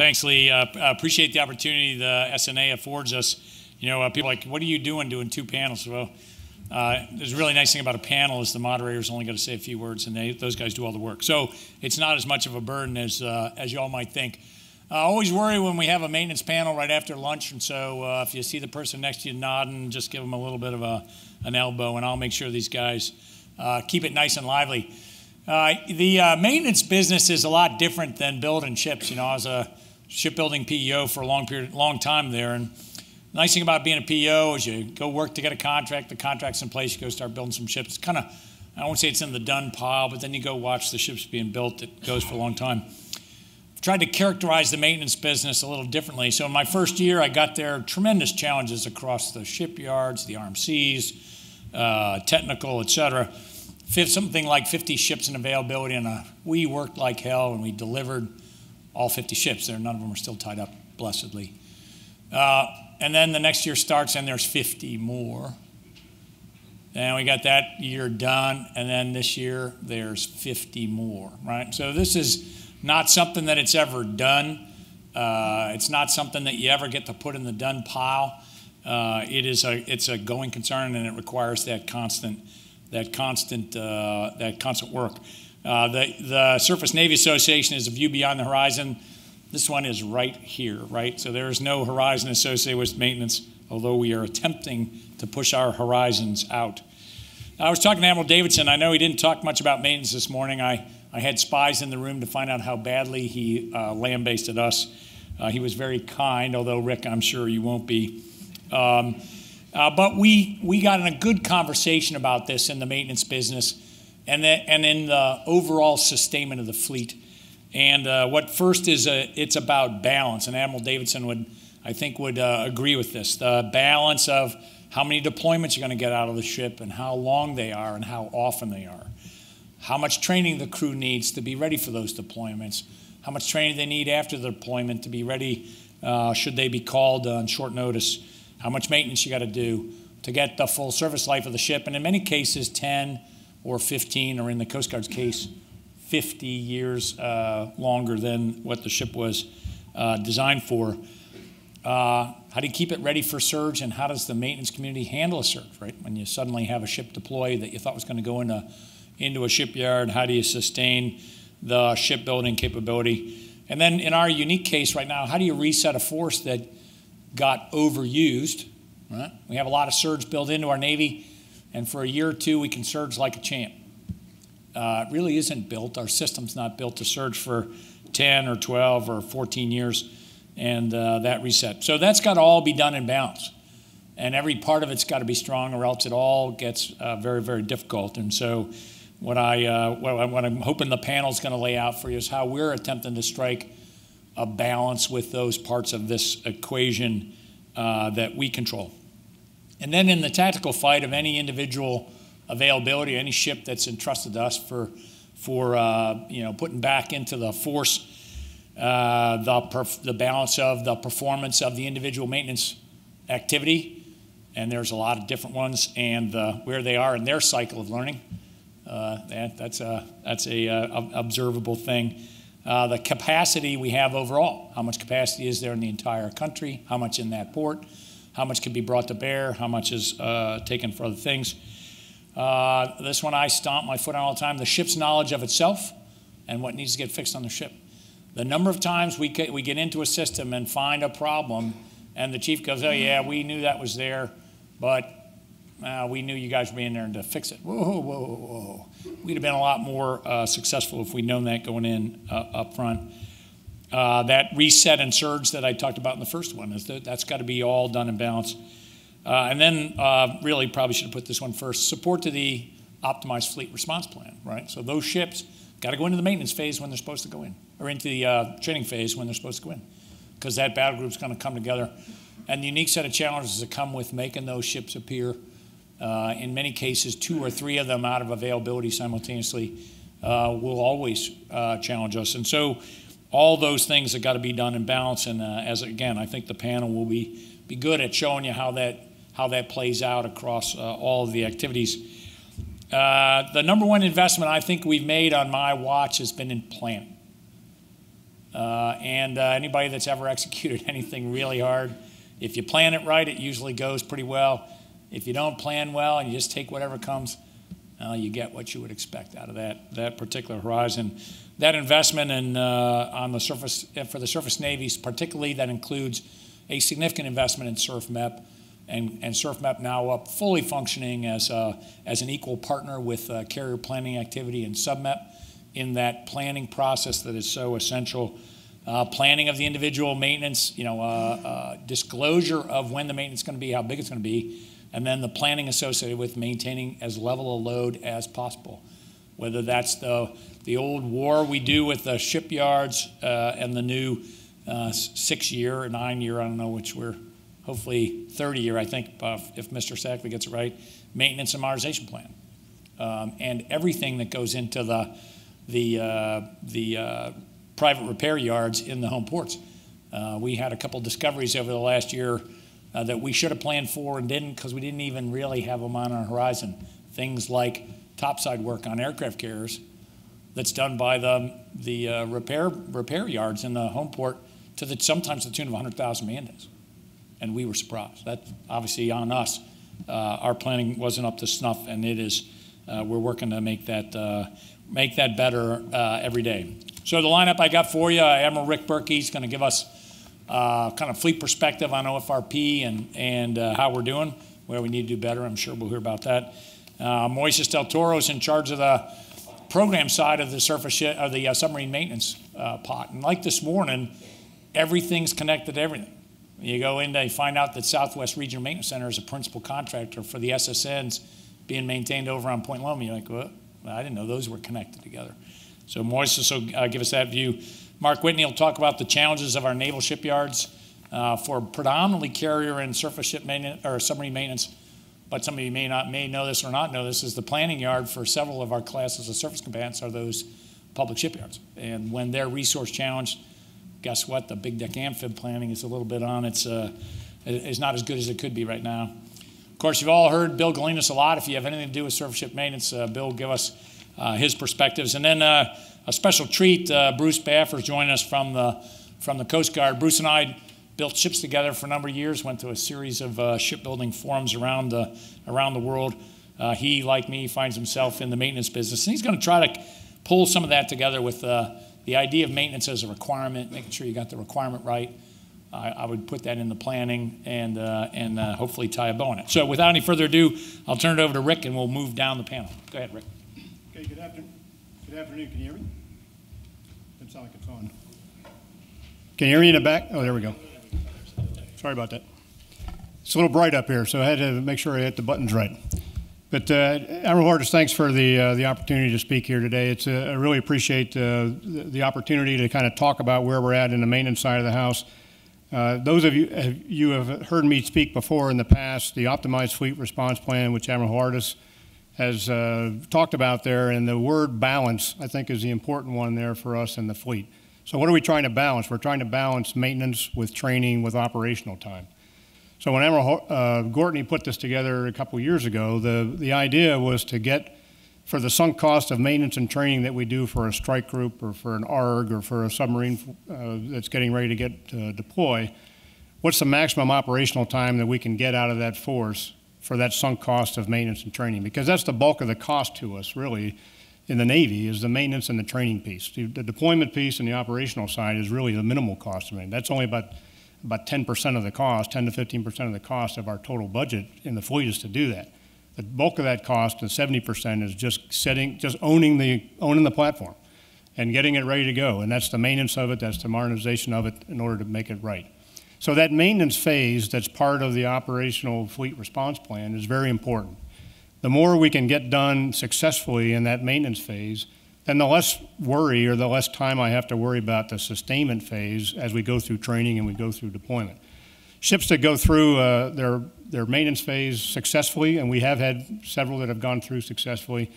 Thanks, Lee. Uh, appreciate the opportunity the SNA affords us. You know, uh, people like, what are you doing doing two panels? Well, uh, there's a really nice thing about a panel is the moderator's only going to say a few words, and they, those guys do all the work. So it's not as much of a burden as uh, as you all might think. I always worry when we have a maintenance panel right after lunch, and so uh, if you see the person next to you nodding, just give them a little bit of a, an elbow, and I'll make sure these guys uh, keep it nice and lively. Uh, the uh, maintenance business is a lot different than building ships. You know, I was a shipbuilding PEO for a long period, long time there, and the nice thing about being a PEO is you go work to get a contract. The contract's in place. You go start building some ships. It's kind of, I won't say it's in the done pile, but then you go watch the ships being built. It goes for a long time. I've tried to characterize the maintenance business a little differently. So in my first year, I got there tremendous challenges across the shipyards, the RMCs, uh, technical, et cetera. Something like 50 ships in availability, and uh, we worked like hell, and we delivered all 50 ships there. None of them are still tied up, blessedly. Uh, and then the next year starts and there's 50 more. And we got that year done, and then this year there's 50 more, right? So this is not something that it's ever done. Uh, it's not something that you ever get to put in the done pile. Uh, it is a it's a going concern, and it requires that constant that constant uh, that constant work. Uh, the the Surface Navy Association is a view beyond the horizon. This one is right here, right? So there is no horizon associated with maintenance, although we are attempting to push our horizons out. I was talking to Admiral Davidson. I know he didn't talk much about maintenance this morning. I, I had spies in the room to find out how badly he uh, lambasted us. Uh, he was very kind, although, Rick, I'm sure you won't be. Um, uh, but we, we got in a good conversation about this in the maintenance business and, the, and in the overall sustainment of the fleet. And uh, what first is a, it's about balance, and Admiral Davidson would, I think, would uh, agree with this. The balance of how many deployments you're going to get out of the ship, and how long they are, and how often they are. How much training the crew needs to be ready for those deployments. How much training they need after the deployment to be ready uh, should they be called on short notice. How much maintenance you got to do to get the full service life of the ship, and in many cases, 10 or 15, or in the Coast Guard's case, 50 years uh, longer than what the ship was uh, designed for. Uh, how do you keep it ready for surge, and how does the maintenance community handle a surge, right? When you suddenly have a ship deployed that you thought was going to go into, into a shipyard, how do you sustain the shipbuilding capability? And then in our unique case right now, how do you reset a force that got overused? Right? We have a lot of surge built into our Navy, and for a year or two, we can surge like a champ uh, really isn't built. Our system's not built to surge for 10 or 12 or 14 years and uh, that reset. So that's got to all be done in balance. And every part of it's got to be strong or else it all gets uh, very, very difficult. And so what, I, uh, what I'm hoping the panel's going to lay out for you is how we're attempting to strike a balance with those parts of this equation uh, that we control. And then in the tactical fight of any individual availability any ship that's entrusted to us for, for uh, you know, putting back into the force uh, the, the balance of the performance of the individual maintenance activity. And there's a lot of different ones, and uh, where they are in their cycle of learning. Uh, that, that's a, that's a, uh, observable thing. Uh, the capacity we have overall. How much capacity is there in the entire country? How much in that port? How much can be brought to bear? How much is taken for other things? Uh, this one I stomp my foot on all the time the ship's knowledge of itself and what needs to get fixed on the ship. The number of times we get, we get into a system and find a problem, and the chief goes, Oh, yeah, we knew that was there, but uh, we knew you guys were being there to fix it. Whoa, whoa, whoa, whoa. We'd have been a lot more uh, successful if we'd known that going in uh, up front. Uh, that reset and surge that I talked about in the first one is that that's got to be all done in balance. Uh, and then, uh, really, probably should have put this one first support to the optimized fleet response plan, right? So those ships got to go into the maintenance phase when they're supposed to go in, or into the uh, training phase when they're supposed to go in, because that battle group's going to come together. And the unique set of challenges that come with making those ships appear. Uh, in many cases, two or three of them out of availability simultaneously uh, will always challenge us. And so, all those things have got to be done in balance. And as again, I think the panel will be be good at showing you how that how that plays out across uh, all of the activities. Uh, the number one investment I think we've made on my watch has been in plan. Uh, and uh, anybody that's ever executed anything really hard, if you plan it right, it usually goes pretty well. If you don't plan well and you just take whatever comes, uh, you get what you would expect out of that that particular horizon. That investment in uh, on the surface for the surface navies, particularly, that includes a significant investment in SURFMEPP, and, and SURFMEPP now up fully functioning as a, as an equal partner with uh, carrier planning activity and SUBMEPP in that planning process that is so essential. Uh, planning of the individual maintenance, you know, uh, uh, disclosure of when the maintenance is going to be, how big it's going to be, and then the planning associated with maintaining as level a load as possible. Whether that's the, the old war we do with the shipyards uh, and the new uh, six year or nine year, I don't know which we're hopefully 30 year, I think, uh, if Mr. Sackley gets it right, maintenance and modernization plan. Um, and everything that goes into the, the, uh, the uh, private repair yards in the home ports. Uh, we had a couple discoveries over the last year that we should have planned for and didn't because we didn't even really have them on our horizon. Things like topside work on aircraft carriers that's done by the, the uh, repair, repair yards in the home port to the, sometimes the tune of 100,000 man days. And we were surprised. That's obviously on us. Uh, our planning wasn't up to snuff, and it is. Uh, we're working to make that uh, make that better uh, every day. So the lineup I got for you, Admiral Rick Berkey is going to give us uh, kind of fleet perspective on OFRP and, and how we're doing, where we need to do better. I'm sure we'll hear about that. Uh, Moises del Toro is in charge of the program side of the surface of the uh, submarine maintenance uh, pot. And like this morning, everything's connected to everything. You go in, you find out that Southwest Regional Maintenance Center is a principal contractor for the SSNs being maintained over on Point Loma. You're like, well, I didn't know those were connected together. So Moises will uh, give us that view. Mark Whitney will talk about the challenges of our naval shipyards uh, for predominantly carrier and surface ship maintenance or submarine maintenance. But some of you may not may know this or not know this is the planning yard for several of our classes of surface combatants are those public shipyards. And when they're resource challenged, guess what? The big deck amphib planning is a little bit on its uh, is not as good as it could be right now. Of course, you've all heard Bill Galinis a lot. If you have anything to do with surface ship maintenance, uh, Bill give us uh, his perspectives. And then uh, a special treat. Uh, Bruce Baffer joining us from the from the Coast Guard. Bruce and I built ships together for a number of years. Went to a series of uh, shipbuilding forums around the around the world. Uh, he, like me, finds himself in the maintenance business, and he's going to try to pull some of that together with uh, the idea of maintenance as a requirement, making sure you got the requirement right. I, I would put that in the planning and uh, and uh, hopefully tie a bow on it. So, without any further ado, I'll turn it over to Rick, and we'll move down the panel. Go ahead, Rick. Okay. Good afternoon. Good afternoon. Can you hear me? sound like it's on. Can you hear me in the back? Oh, there we go. Sorry about that. It's a little bright up here, so I had to make sure I hit the buttons right. But uh, Admiral Hortus, thanks for the uh, the opportunity to speak here today. It's uh, I really appreciate uh, the, the, opportunity to kind of talk about where we're at in the maintenance side of the house. Uh, those of you have, you have heard me speak before in the past, the optimized fleet response plan, which Admiral Hortus has uh, talked about there, and the word balance, I think, is the important one there for us in the fleet. So, what are we trying to balance? We're trying to balance maintenance with training with operational time. So, when Admiral uh, Gortney put this together a couple years ago, the, the idea was to get for the sunk cost of maintenance and training that we do for a strike group or for an ARG or for a submarine uh, that's getting ready to get uh, deploy, what's the maximum operational time that we can get out of that force for that sunk cost of maintenance and training because that's the bulk of the cost to us really in the Navy is the maintenance and the training piece. The, deployment piece and the operational side is really the minimal cost. I mean, that's only about about 10% of the cost, 10 to 15% of the cost of our total budget in the fleet is to do that. The bulk of that cost, the 70%, is just setting, just owning the owning the platform and getting it ready to go. And that's the maintenance of it, that's the modernization of it in order to make it right. So that maintenance phase that's part of the operational fleet response plan is very important. The more we can get done successfully in that maintenance phase, then the less worry or the less time I have to worry about the sustainment phase as we go through training and we go through deployment. Ships that go through uh, their, their maintenance phase successfully, and we have had several that have gone through successfully,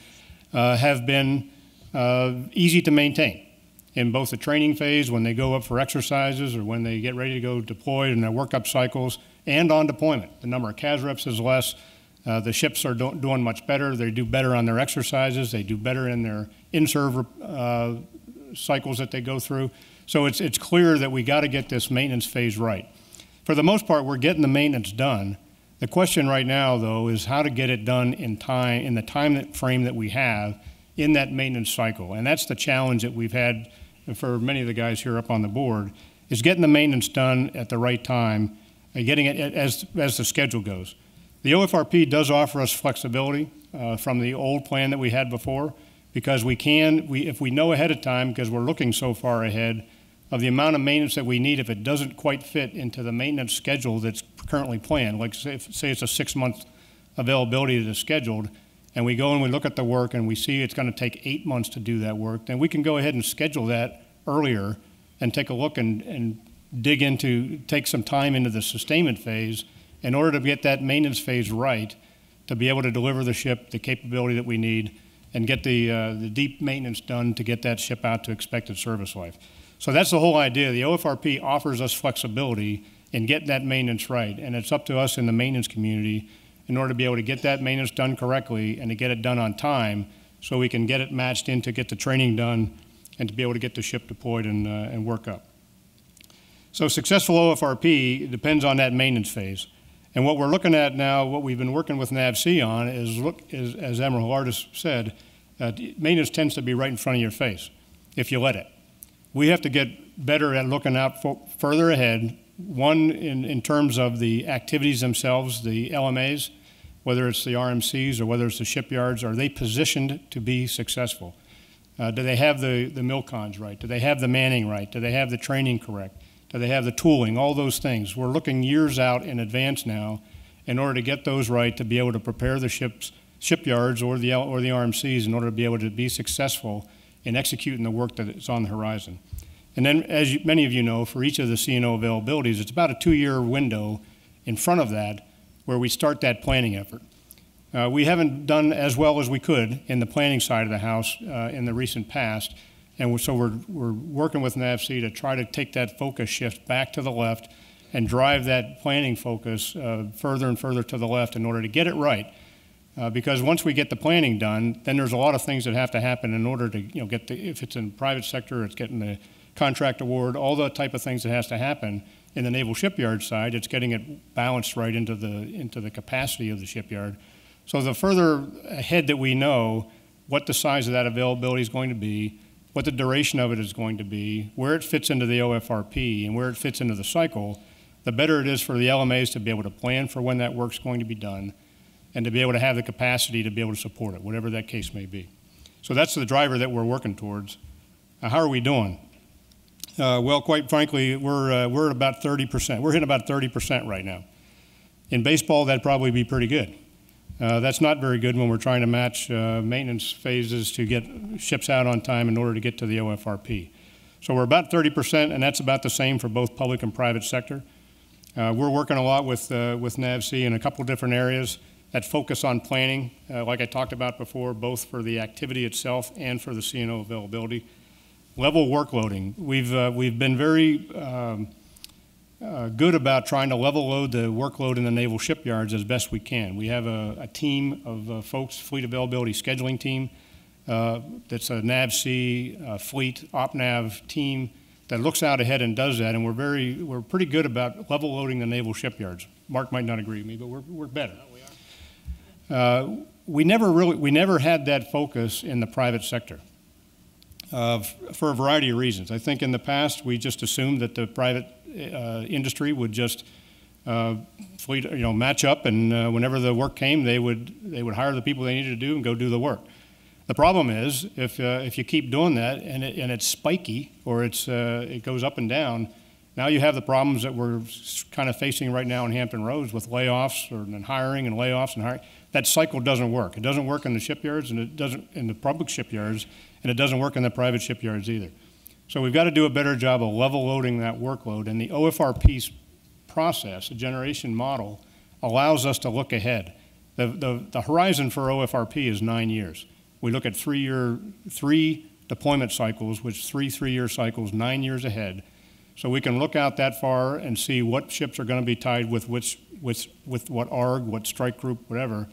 uh, have been uh, easy to maintain in both the training phase when they go up for exercises or when they get ready to go deployed in their workup cycles and on deployment. The number of CASREPs is less. Uh, the ships are do- doing much better. They do better on their exercises. They do better in their INSURV uh, cycles that they go through. So it's, it's clear that we got to get this maintenance phase right. For the most part, we're getting the maintenance done. The question right now, though, is how to get it done in time, in the time that frame that we have in that maintenance cycle. And that's the challenge that we've had for many of the guys here up on the board, is getting the maintenance done at the right time, and getting it as, as the schedule goes. The OFRP does offer us flexibility uh, from the old plan that we had before, because we can, we, if we know ahead of time, because we're looking so far ahead, of the amount of maintenance that we need if it doesn't quite fit into the maintenance schedule that's currently planned. Like say, if- say it's a six-month availability that is scheduled, and we go and we look at the work and we see it's going to take eight months to do that work, then we can go ahead and schedule that earlier and take a look and, and dig into, take some time into the sustainment phase in order to get that maintenance phase right, to be able to deliver the ship the capability that we need and get the, uh, the deep maintenance done to get that ship out to expected service life. So that's the whole idea. The OFRP offers us flexibility in getting that maintenance right, and it's up to us in the maintenance community in order to be able to get that maintenance done correctly and to get it done on time so we can get it matched in to get the training done and to be able to get the ship deployed and, uh, and work up. So successful OFRP depends on that maintenance phase. And what we're looking at now, what we've been working with NAVSEA on is look, is, as Admiral Hilarides said, uh, maintenance tends to be right in front of your face if you let it. We have to get better at looking out further ahead, one in, in terms of the activities themselves, the LMAs, whether it's the RMCs or whether it's the shipyards, are they positioned to be successful? Uh, do they have the, the milcons right? Do they have the manning right? Do they have the training correct? Do they have the tooling? All those things. We're looking years out in advance now in order to get those right to be able to prepare the ships, shipyards or the, or the RMCs in order to be able to be successful in executing the work that is on the horizon. And then, as you, many of you know, for each of the CNO availabilities, it's about a two-year window in front of that where we start that planning effort. Uh, we haven't done as well as we could in the planning side of the house uh, in the recent past, and so we're, we're working with NAVSEA to try to take that focus shift back to the left and drive that planning focus uh, further and further to the left in order to get it right. Uh, because once we get the planning done, then there's a lot of things that have to happen in order to, you know, get the, if it's in private sector, it's getting the contract award, all the type of things that has to happen. In the naval shipyard side, it's getting it balanced right into the, into the capacity of the shipyard. So the further ahead that we know what the size of that availability is going to be, what the duration of it is going to be, where it fits into the OFRP, and where it fits into the cycle, the better it is for the LMAs to be able to plan for when that work's going to be done and to be able to have the capacity to be able to support it, whatever that case may be. So that's the driver that we're working towards. Uh, how are we doing? Uh, well, quite frankly, we're, uh, we're at about 30%. We're hitting about 30% right now. In baseball, that'd probably be pretty good. Uh, that's not very good when we're trying to match uh, maintenance phases to get ships out on time in order to get to the OFRP. So we're about 30%, and that's about the same for both public and private sector. Uh, we're working a lot with, uh, with NAVSEA in a couple different areas that focus on planning, uh, like I talked about before, both for the activity itself and for the CNO availability. Level workloading. We've, uh, we've been very um, uh, good about trying to level load the workload in the naval shipyards as best we can. We have a, a team of uh, folks, fleet availability scheduling team, uh, that's a NAVSEA uh, fleet OpNav team that looks out ahead and does that, and we're very, we're pretty good about level loading the naval shipyards. Mark might not agree with me, but we're, we're better. Uh, we never really, we never had that focus in the private sector uh, for a variety of reasons. I think in the past we just assumed that the private uh, industry would just uh, fleet, you know, match up, and uh, whenever the work came, they would they would hire the people they needed to do and go do the work. The problem is if uh, if you keep doing that and it, and it's spiky or it's uh, it goes up and down, now you have the problems that we're kind of facing right now in Hampton Roads with layoffs or and hiring and layoffs and hiring. That cycle doesn't work. It doesn't work in the shipyards and it doesn't in the public shipyards and it doesn't work in the private shipyards either. So we've got to do a better job of level loading that workload. And the OFRP process, the generation model, allows us to look ahead. The, the, the horizon for OFRP is nine years. We look at three year, three deployment cycles, which three three year cycles, nine years ahead. So we can look out that far and see what ships are going to be tied with which, with, with what ARG, what strike group, whatever.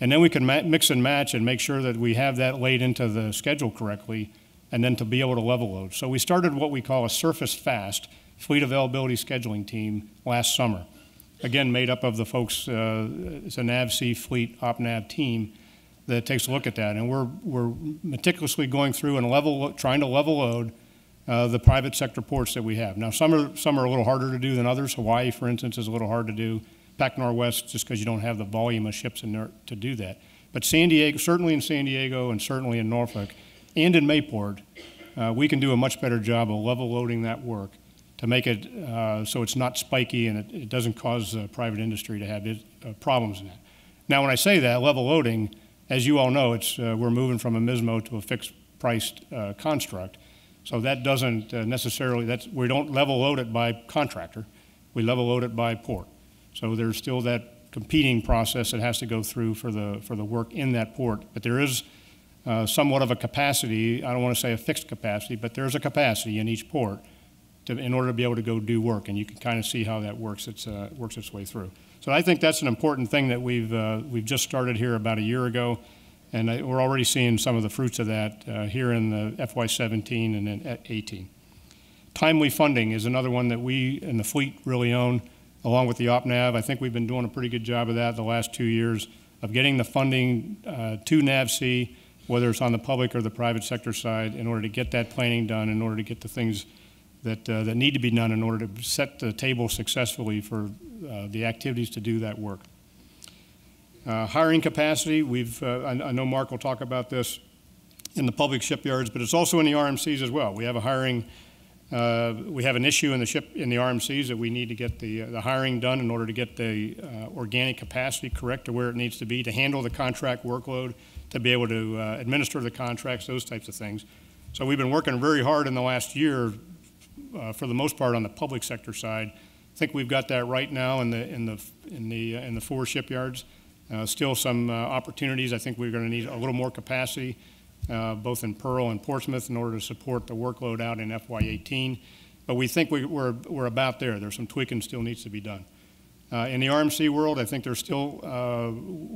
And then we can mix and match and make sure that we have that laid into the schedule correctly and then to be able to level load. So we started what we call a surface fast fleet availability scheduling team last summer. Again, made up of the folks, uh, it's a NAVSEA fleet OpNav team that takes a look at that. And we're, we're meticulously going through and level, trying to level load uh, the private sector ports that we have. Now, some are, some are a little harder to do than others. Hawaii, for instance, is a little hard to do. Pac Northwest, just because you don't have the volume of ships in there to do that. But San Diego, certainly in San Diego and certainly in Norfolk and in Mayport, uh, we can do a much better job of level loading that work to make it uh, so it's not spiky and it, it doesn't cause uh, private industry to have it, uh, problems in that. Now, when I say that, level loading, as you all know, it's, uh, we're moving from a MISMO to a fixed priced uh, construct. So that doesn't necessarily, that's, we don't level load it by contractor, we level load it by port. So there's still that competing process that has to go through for the, for the work in that port. But there is somewhat of a capacity, I don't want to say a fixed capacity, but there's a capacity in each port to, in order to be able to go do work. And you can kind of see how that works its, uh, works its way through. So I think that's an important thing that we've, uh, we've just started here about a year ago. And I, we're already seeing some of the fruits of that uh, here in the FY17 and then 18. Timely funding is another one that we and the fleet really own, along with the OpNav. I think we've been doing a pretty good job of that the last two years of getting the funding uh, to NAVSEA, whether it's on the public or the private sector side, in order to get that planning done, in order to get the things that, uh, that need to be done in order to set the table successfully for uh, the activities to do that work. Uh, hiring capacity, we've, uh, I, I, know Mark will talk about this in the public shipyards, but it's also in the RMCs as well. We have a hiring, uh, we have an issue in the ship in the RMCs that we need to get the, uh, the hiring done in order to get the organic capacity correct to where it needs to be to handle the contract workload, to be able to administer the contracts, those types of things. So we've been working very hard in the last year uh, for the most part on the public sector side. I think we've got that right now in the in the in the uh, in the four shipyards. Uh, still some uh, opportunities. I think we're going to need a little more capacity, uh, both in Pearl and Portsmouth, in order to support the workload out in FY18. But we think we, we're, we're about there. There's some tweaking still needs to be done. Uh, in the RMC world, I think there's still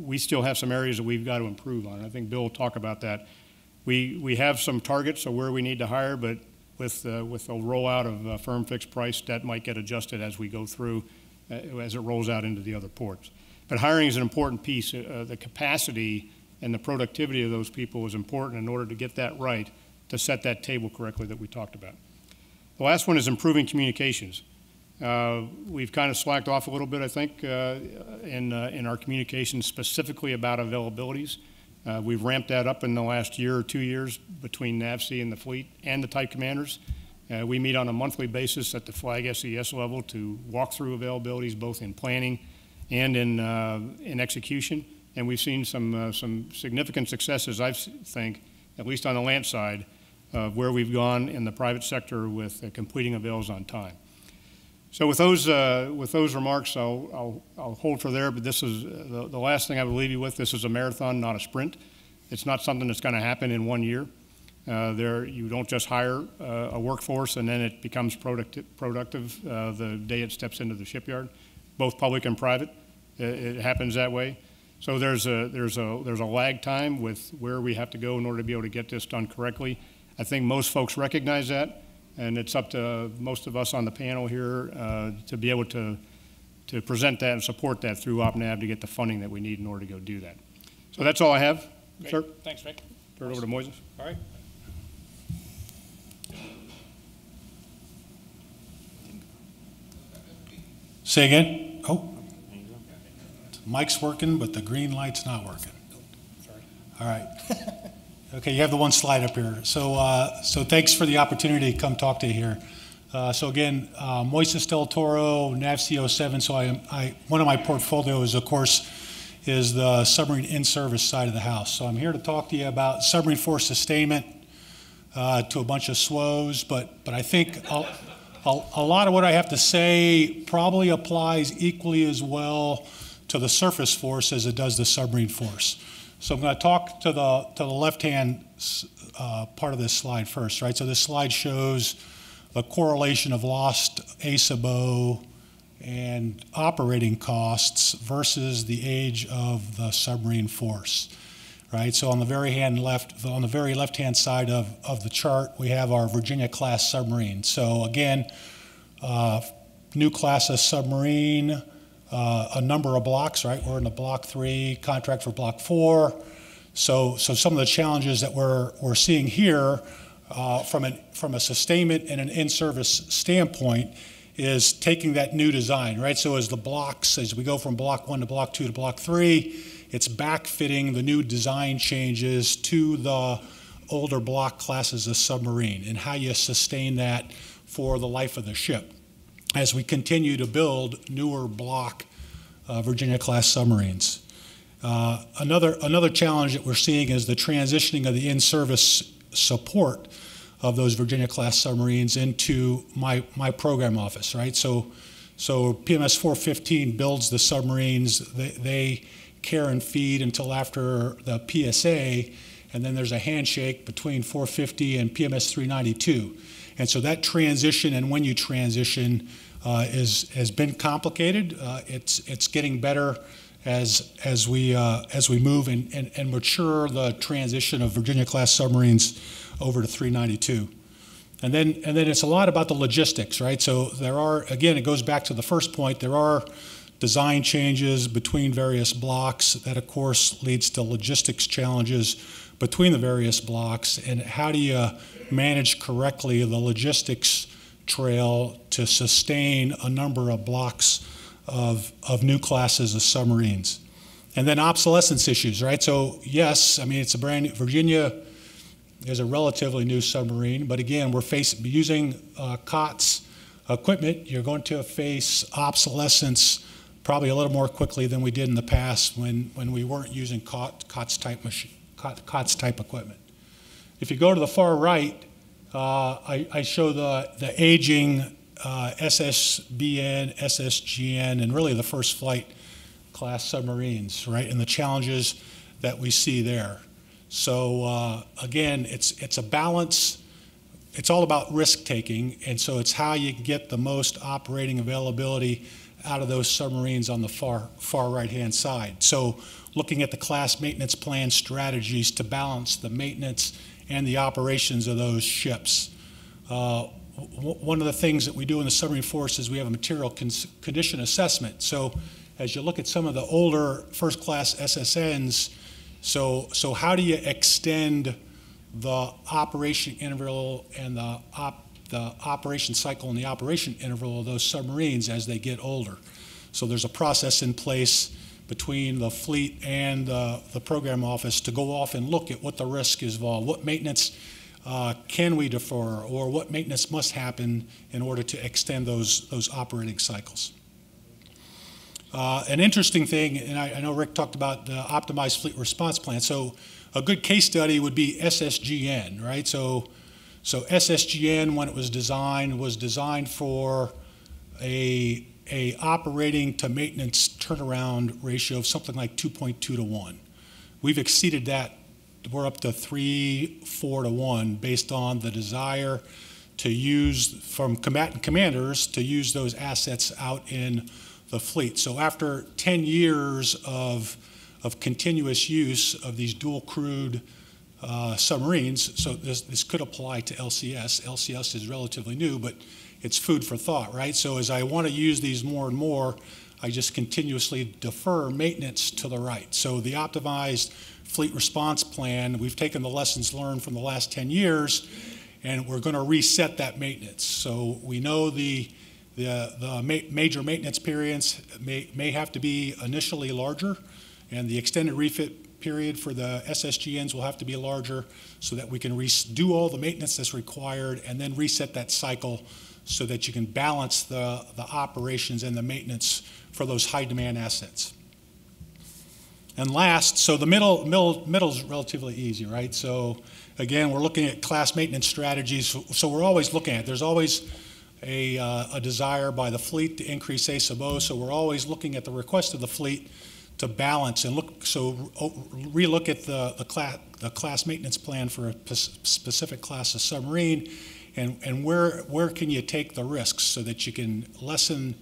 we still have some areas that we've got to improve on. I think Bill will talk about that. We we have some targets of where we need to hire, but with, uh, with the rollout of uh, firm fixed price, that might get adjusted as we go through, uh, as it rolls out into the other ports. But hiring is an important piece. Uh, the capacity and the productivity of those people is important in order to get that right, to set that table correctly that we talked about. The last one is improving communications. Uh, we've kind of slacked off a little bit, I think, uh, in, uh, in our communications specifically about availabilities. Uh, we've ramped that up in the last year or two years between NAVSEA and the fleet and the type commanders. Uh, we meet on a monthly basis at the flag SES level to walk through availabilities both in planning and in, uh, in execution. And we've seen some, some significant successes, I think, at least on the land side, of where we've gone in the private sector with completing avails on time. So with those, uh, with those remarks, I'll, I'll, I'll, hold for there, but this is uh, the, the, last thing I will leave you with. This is a marathon, not a sprint. It's not something that's going to happen in one year. Uh, there, you don't just hire uh, a workforce and then it becomes productive, productive uh, the day it steps into the shipyard, both public and private. It, it happens that way. So there's a, there's, a, there's a lag time with where we have to go in order to be able to get this done correctly. I think most folks recognize that. And it's up to most of us on the panel here uh, to be able to, to present that and support that through OpNav to get the funding that we need in order to go do that. So that's all I have, Great. sir. Thanks, Rick. Turn it over to Moises. All right. Say again? Oh. Mic's working, but the green light's not working. Sorry. All right. Okay, you have the one slide up here. So, uh, so thanks for the opportunity to come talk to you here. Uh, so again, uh, Moises del Toro, NAVSEA 07. So I, I, one of my portfolios, of course, is the submarine in-service side of the house. So I'm here to talk to you about submarine force sustainment uh, to a bunch of SWOs, but, but I think a, a, a lot of what I have to say probably applies equally as well to the surface force as it does the submarine force. So I'm going to talk to the, to the left-hand uh, part of this slide first, right? So this slide shows the correlation of lost A sub O and operating costs versus the age of the submarine force, right? So on the very hand left, on the very left-hand side of, of the chart, we have our Virginia-class submarine. So again, uh, new class of submarine, uh, a number of blocks, right? We're in the block three, contract for block four. So, so some of the challenges that we're, we're seeing here uh, from, an, from a sustainment and an in-service standpoint is taking that new design, right? So as the blocks, as we go from block one to block two to block three, it's backfitting the new design changes to the older block classes of submarine and how you sustain that for the life of the ship as we continue to build newer block uh, Virginia class submarines. Uh, another, another challenge that we're seeing is the transitioning of the in service support of those Virginia class submarines into my, my program office, right? So, so PMS 415 builds the submarines, they, they care and feed until after the PSA, and then there's a handshake between 450 and PMS 392. And so that transition and when you transition uh, is, has been complicated. Uh, it's, it's getting better as, as, we, uh, as we move and, and, and mature the transition of Virginia class submarines over to 392. And then, and then it's a lot about the logistics, right? So there are, again, it goes back to the first point, there are design changes between various blocks that, of course, leads to logistics challenges between the various blocks. And how do you manage correctly the logistics trail to sustain a number of blocks of, of new classes of submarines? And then obsolescence issues, right? So, yes, I mean, it's a brand new, Virginia is a relatively new submarine, but again, we're facing, using uh, COTS equipment, you're going to face obsolescence probably a little more quickly than we did in the past when, when we weren't using COTS type machine, COTS type equipment. If you go to the far right, uh, I, I, show the, the aging uh, SSBN, SSGN, and really the first flight class submarines, right, and the challenges that we see there. So uh, again, it's, it's a balance. It's all about risk taking, and so it's how you get the most operating availability out of those submarines on the far, far right-hand side. So looking at the class maintenance plan strategies to balance the maintenance and the operations of those ships. Uh, one of the things that we do in the submarine force is we have a material condition assessment. So as you look at some of the older first class SSNs, so, so how do you extend the operation interval and the, op, the operation cycle and the operation interval of those submarines as they get older? So there's a process in place between the fleet and uh, the program office to go off and look at what the risk is involved, what maintenance uh, can we defer, or what maintenance must happen in order to extend those, those operating cycles. Uh, an interesting thing, and I, I, know Rick talked about the optimized fleet response plan. So a good case study would be SSGN, right? So, so SSGN, when it was designed, was designed for a, a operating to maintenance turnaround ratio of something like 2.2 to 1. We've exceeded that. We're up to 3, 4 to 1 based on the desire to use from combatant commanders to use those assets out in the fleet. So after 10 years of, of continuous use of these dual crewed uh, submarines, so this, this could apply to LCS. LCS is relatively new, but it's food for thought, right? So as I want to use these more and more, I just continuously defer maintenance to the right. So the optimized fleet response plan, we've taken the lessons learned from the last 10 years, and we're going to reset that maintenance. So we know the the, the ma major maintenance periods may, may have to be initially larger, and the extended refit period for the SSGNs will have to be larger so that we can do all the maintenance that's required and then reset that cycle so that you can balance the, the operations and the maintenance for those high demand assets. And last, so the middle, middle, is relatively easy, right? So again, we're looking at class maintenance strategies. So, so we're always looking at, there's always a, uh, a desire by the fleet to increase A sub O. So we're always looking at the request of the fleet to balance and look, so relook at the, the, class, the class maintenance plan for a specific class of submarine and, and where, where can you take the risks so that you can lessen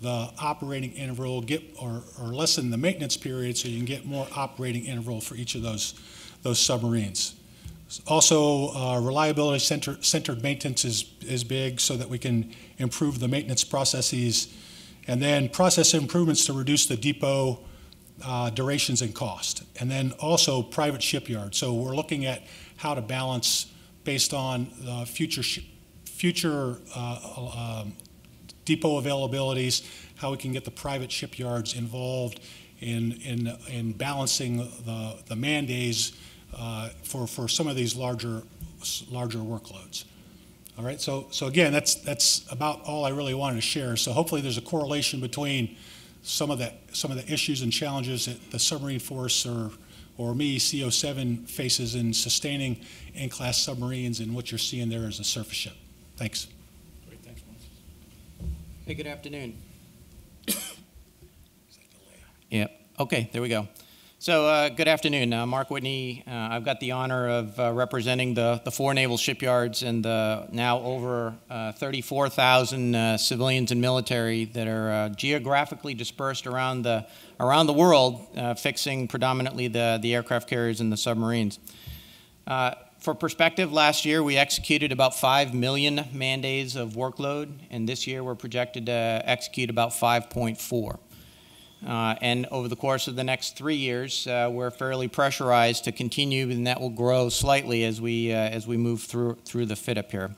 the operating interval, get, or, or lessen the maintenance period so you can get more operating interval for each of those, those submarines. Also, uh, reliability center, centered maintenance is, is big so that we can improve the maintenance processes. And then process improvements to reduce the depot uh, durations and cost. And then also private shipyards. So we're looking at how to balance based on the future, future uh, um, depot availabilities, how we can get the private shipyards involved in, in, in balancing the, the man days uh, for, for some of these larger, larger workloads. All right, so, so again, that's, that's about all I really wanted to share. So hopefully there's a correlation between some of the, some of the issues and challenges that the submarine force or, or me, SEA 07, faces in sustaining in-class submarines and what you're seeing there is a surface ship. Thanks. Great, thanks, Hey, good afternoon. Yep. Okay, there we go. So, uh, good afternoon. Uh, Mark Whitney. Uh, I've got the honor of uh, representing the, the four naval shipyards and the now over uh, 34,000 uh, civilians and military that are geographically dispersed around the, around the world, fixing predominantly the, the aircraft carriers and the submarines. For perspective, last year we executed about 5 million man days of workload, and this year we're projected to execute about 5.4. Uh, and over the course of the next three years, uh, we're fairly pressurized to continue, and that will grow slightly as we, uh, as we move through, through the fit up here.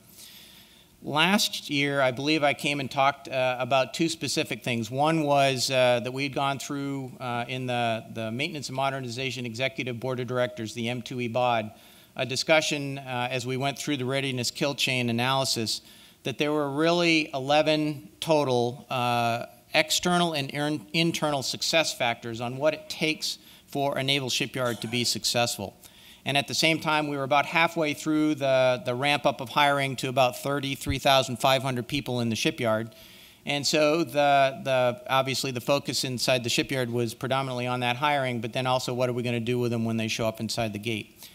Last year, I believe I came and talked uh, about two specific things. One was uh, that we'd gone through uh, in the, the Maintenance and Modernization Executive Board of Directors, the M2E BOD, a discussion uh, as we went through the readiness kill chain analysis that there were really 11 total uh, external and internal success factors on what it takes for a naval shipyard to be successful. And at the same time, we were about halfway through the, the ramp up of hiring to about 33,500 people in the shipyard. And so the, the, obviously the focus inside the shipyard was predominantly on that hiring, but then also what are we going to do with them when they show up inside the gate.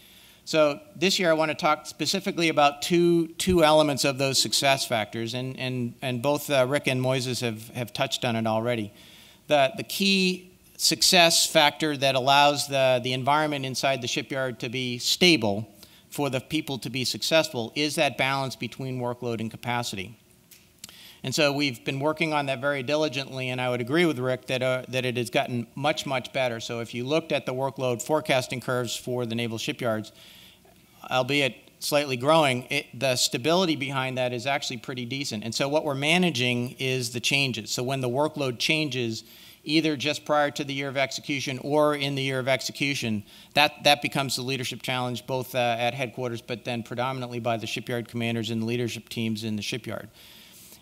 So this year I want to talk specifically about two, two elements of those success factors, and, and, and both uh, Rick and Moises have, have touched on it already. The, the key success factor that allows the, the environment inside the shipyard to be stable for the people to be successful is that balance between workload and capacity. And so we've been working on that very diligently, and I would agree with Rick that, uh, that it has gotten much, much better. So if you looked at the workload forecasting curves for the naval shipyards, albeit slightly growing, it, the stability behind that is actually pretty decent. And so what we're managing is the changes. So when the workload changes, either just prior to the year of execution or in the year of execution, that, that becomes the leadership challenge both uh, at headquarters, but then predominantly by the shipyard commanders and leadership teams in the shipyard.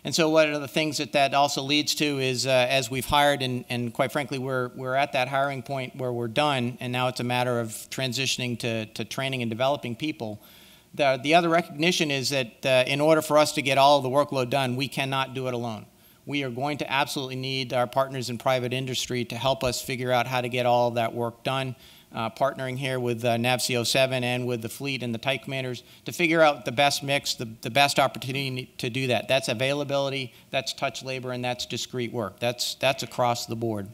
And so, what are the things that that also leads to is uh, as we've hired, and, and quite frankly, we're, we're at that hiring point where we're done, and now it's a matter of transitioning to, to training and developing people. The, the other recognition is that uh, in order for us to get all of the workload done, we cannot do it alone. We are going to absolutely need our partners in private industry to help us figure out how to get all of that work done uh, partnering here with uh, NAVSEA 07 and with the fleet and the type commanders to figure out the best mix, the, the best opportunity to do that. That's availability, that's touch labor, and that's discrete work. That's, that's across the board.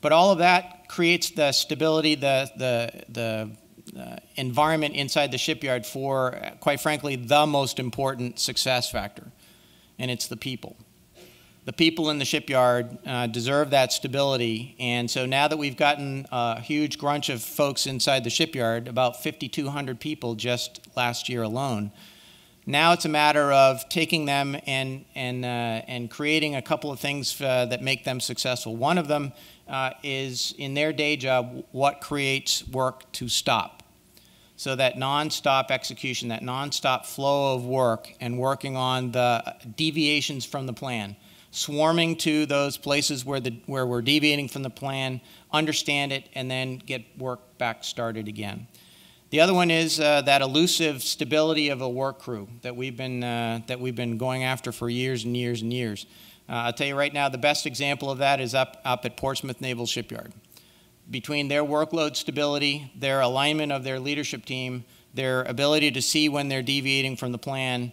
But all of that creates the stability, the, the, the uh, environment inside the shipyard for, quite frankly, the most important success factor, and it's the people the people in the shipyard uh, deserve that stability. And so now that we've gotten a huge grunch of folks inside the shipyard, about 5,200 people just last year alone, now it's a matter of taking them and, and, uh, and creating a couple of things uh, that make them successful. One of them uh, is in their day job, what creates work to stop. So that nonstop execution, that nonstop flow of work, and working on the deviations from the plan swarming to those places where, the, where we're deviating from the plan, understand it, and then get work back started again. The other one is uh, that elusive stability of a work crew that we've been, uh, that we've been going after for years and years and years. Uh, I'll tell you right now, the best example of that is up, up at Portsmouth Naval Shipyard. Between their workload stability, their alignment of their leadership team, their ability to see when they're deviating from the plan,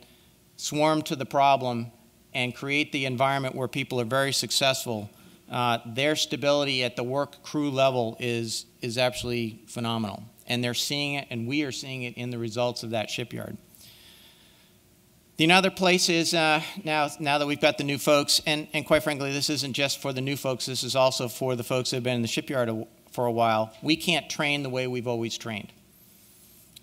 swarm to the problem, and create the environment where people are very successful, uh, their stability at the work crew level is, is absolutely phenomenal. And they're seeing it, and we are seeing it in the results of that shipyard. The other place is uh, now, now that we've got the new folks, and, and quite frankly, this isn't just for the new folks, this is also for the folks that have been in the shipyard a, for a while. We can't train the way we've always trained.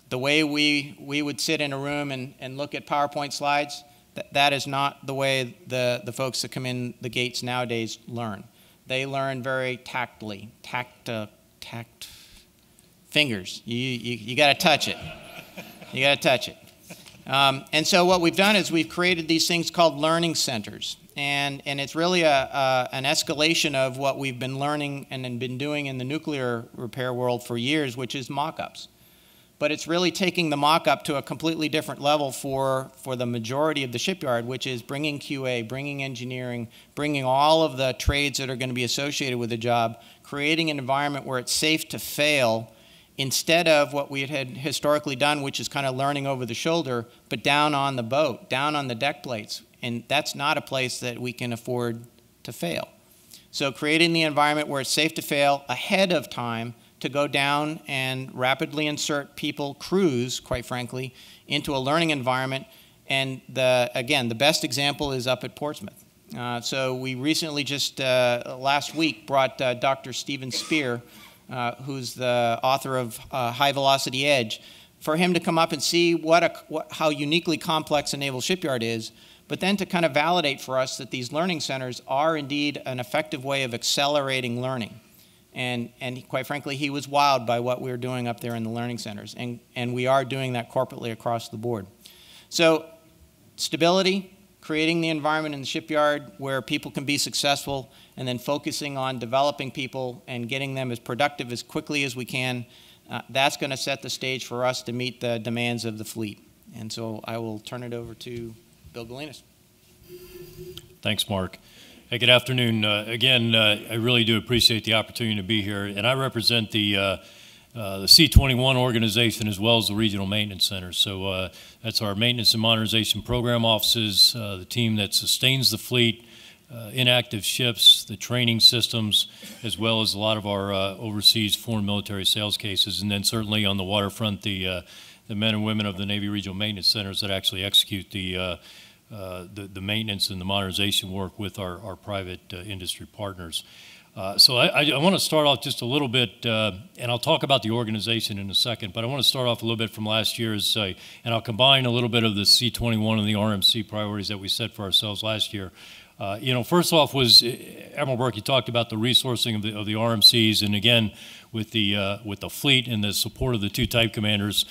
The way we, we would sit in a room and, and look at PowerPoint slides, that, that is not the way the, the folks that come in the gates nowadays learn. They learn very tactly, tact, uh, tact, fingers. You, you, you got to touch it. You got to touch it. Um, and so what we've done is we've created these things called learning centers. And, and it's really a, a, an escalation of what we've been learning and been doing in the nuclear repair world for years, which is mock-ups. But it's really taking the mock-up to a completely different level for, for the majority of the shipyard, which is bringing QA, bringing engineering, bringing all of the trades that are going to be associated with the job, creating an environment where it's safe to fail instead of what we had historically done, which is kind of learning over the shoulder, but down on the boat, down on the deck plates. And that's not a place that we can afford to fail. So creating the environment where it's safe to fail ahead of time to go down and rapidly insert people, crews, quite frankly, into a learning environment. And the, again, the best example is up at Portsmouth. Uh, so we recently just uh, last week brought uh, Dr. Steven Spear, uh, who's the author of uh, High Velocity Edge, for him to come up and see what, a, what how uniquely complex a naval shipyard is, but then to kind of validate for us that these learning centers are indeed an effective way of accelerating learning. And, and quite frankly, he was wowed by what we were doing up there in the learning centers. And, and we are doing that corporately across the board. So, stability, creating the environment in the shipyard where people can be successful, and then focusing on developing people and getting them as productive as quickly as we can, uh, that's going to set the stage for us to meet the demands of the fleet. And so I will turn it over to Bill Galinis. Thanks, Mark. Hey, good afternoon. Uh, again, uh, I really do appreciate the opportunity to be here, and I represent the uh, uh the SEA 21 organization as well as the regional maintenance centers. So uh, that's our maintenance and modernization program offices, uh, the team that sustains the fleet, inactive ships, the training systems, as well as a lot of our overseas foreign military sales cases, and then certainly on the waterfront, the the men and women of the Navy regional maintenance centers that actually execute the uh, the, the maintenance and the modernization work with our, our private uh, industry partners. Uh, so I, I, I want to start off just a little bit, uh, and I'll talk about the organization in a second, but I want to start off a little bit from last year's, uh, and I'll combine a little bit of the SEA 21 and the RMC priorities that we set for ourselves last year. you know, first off was Admiral Berkey. You talked about the resourcing of the, of the RMCs, and again, with the with the fleet and the support of the two type commanders,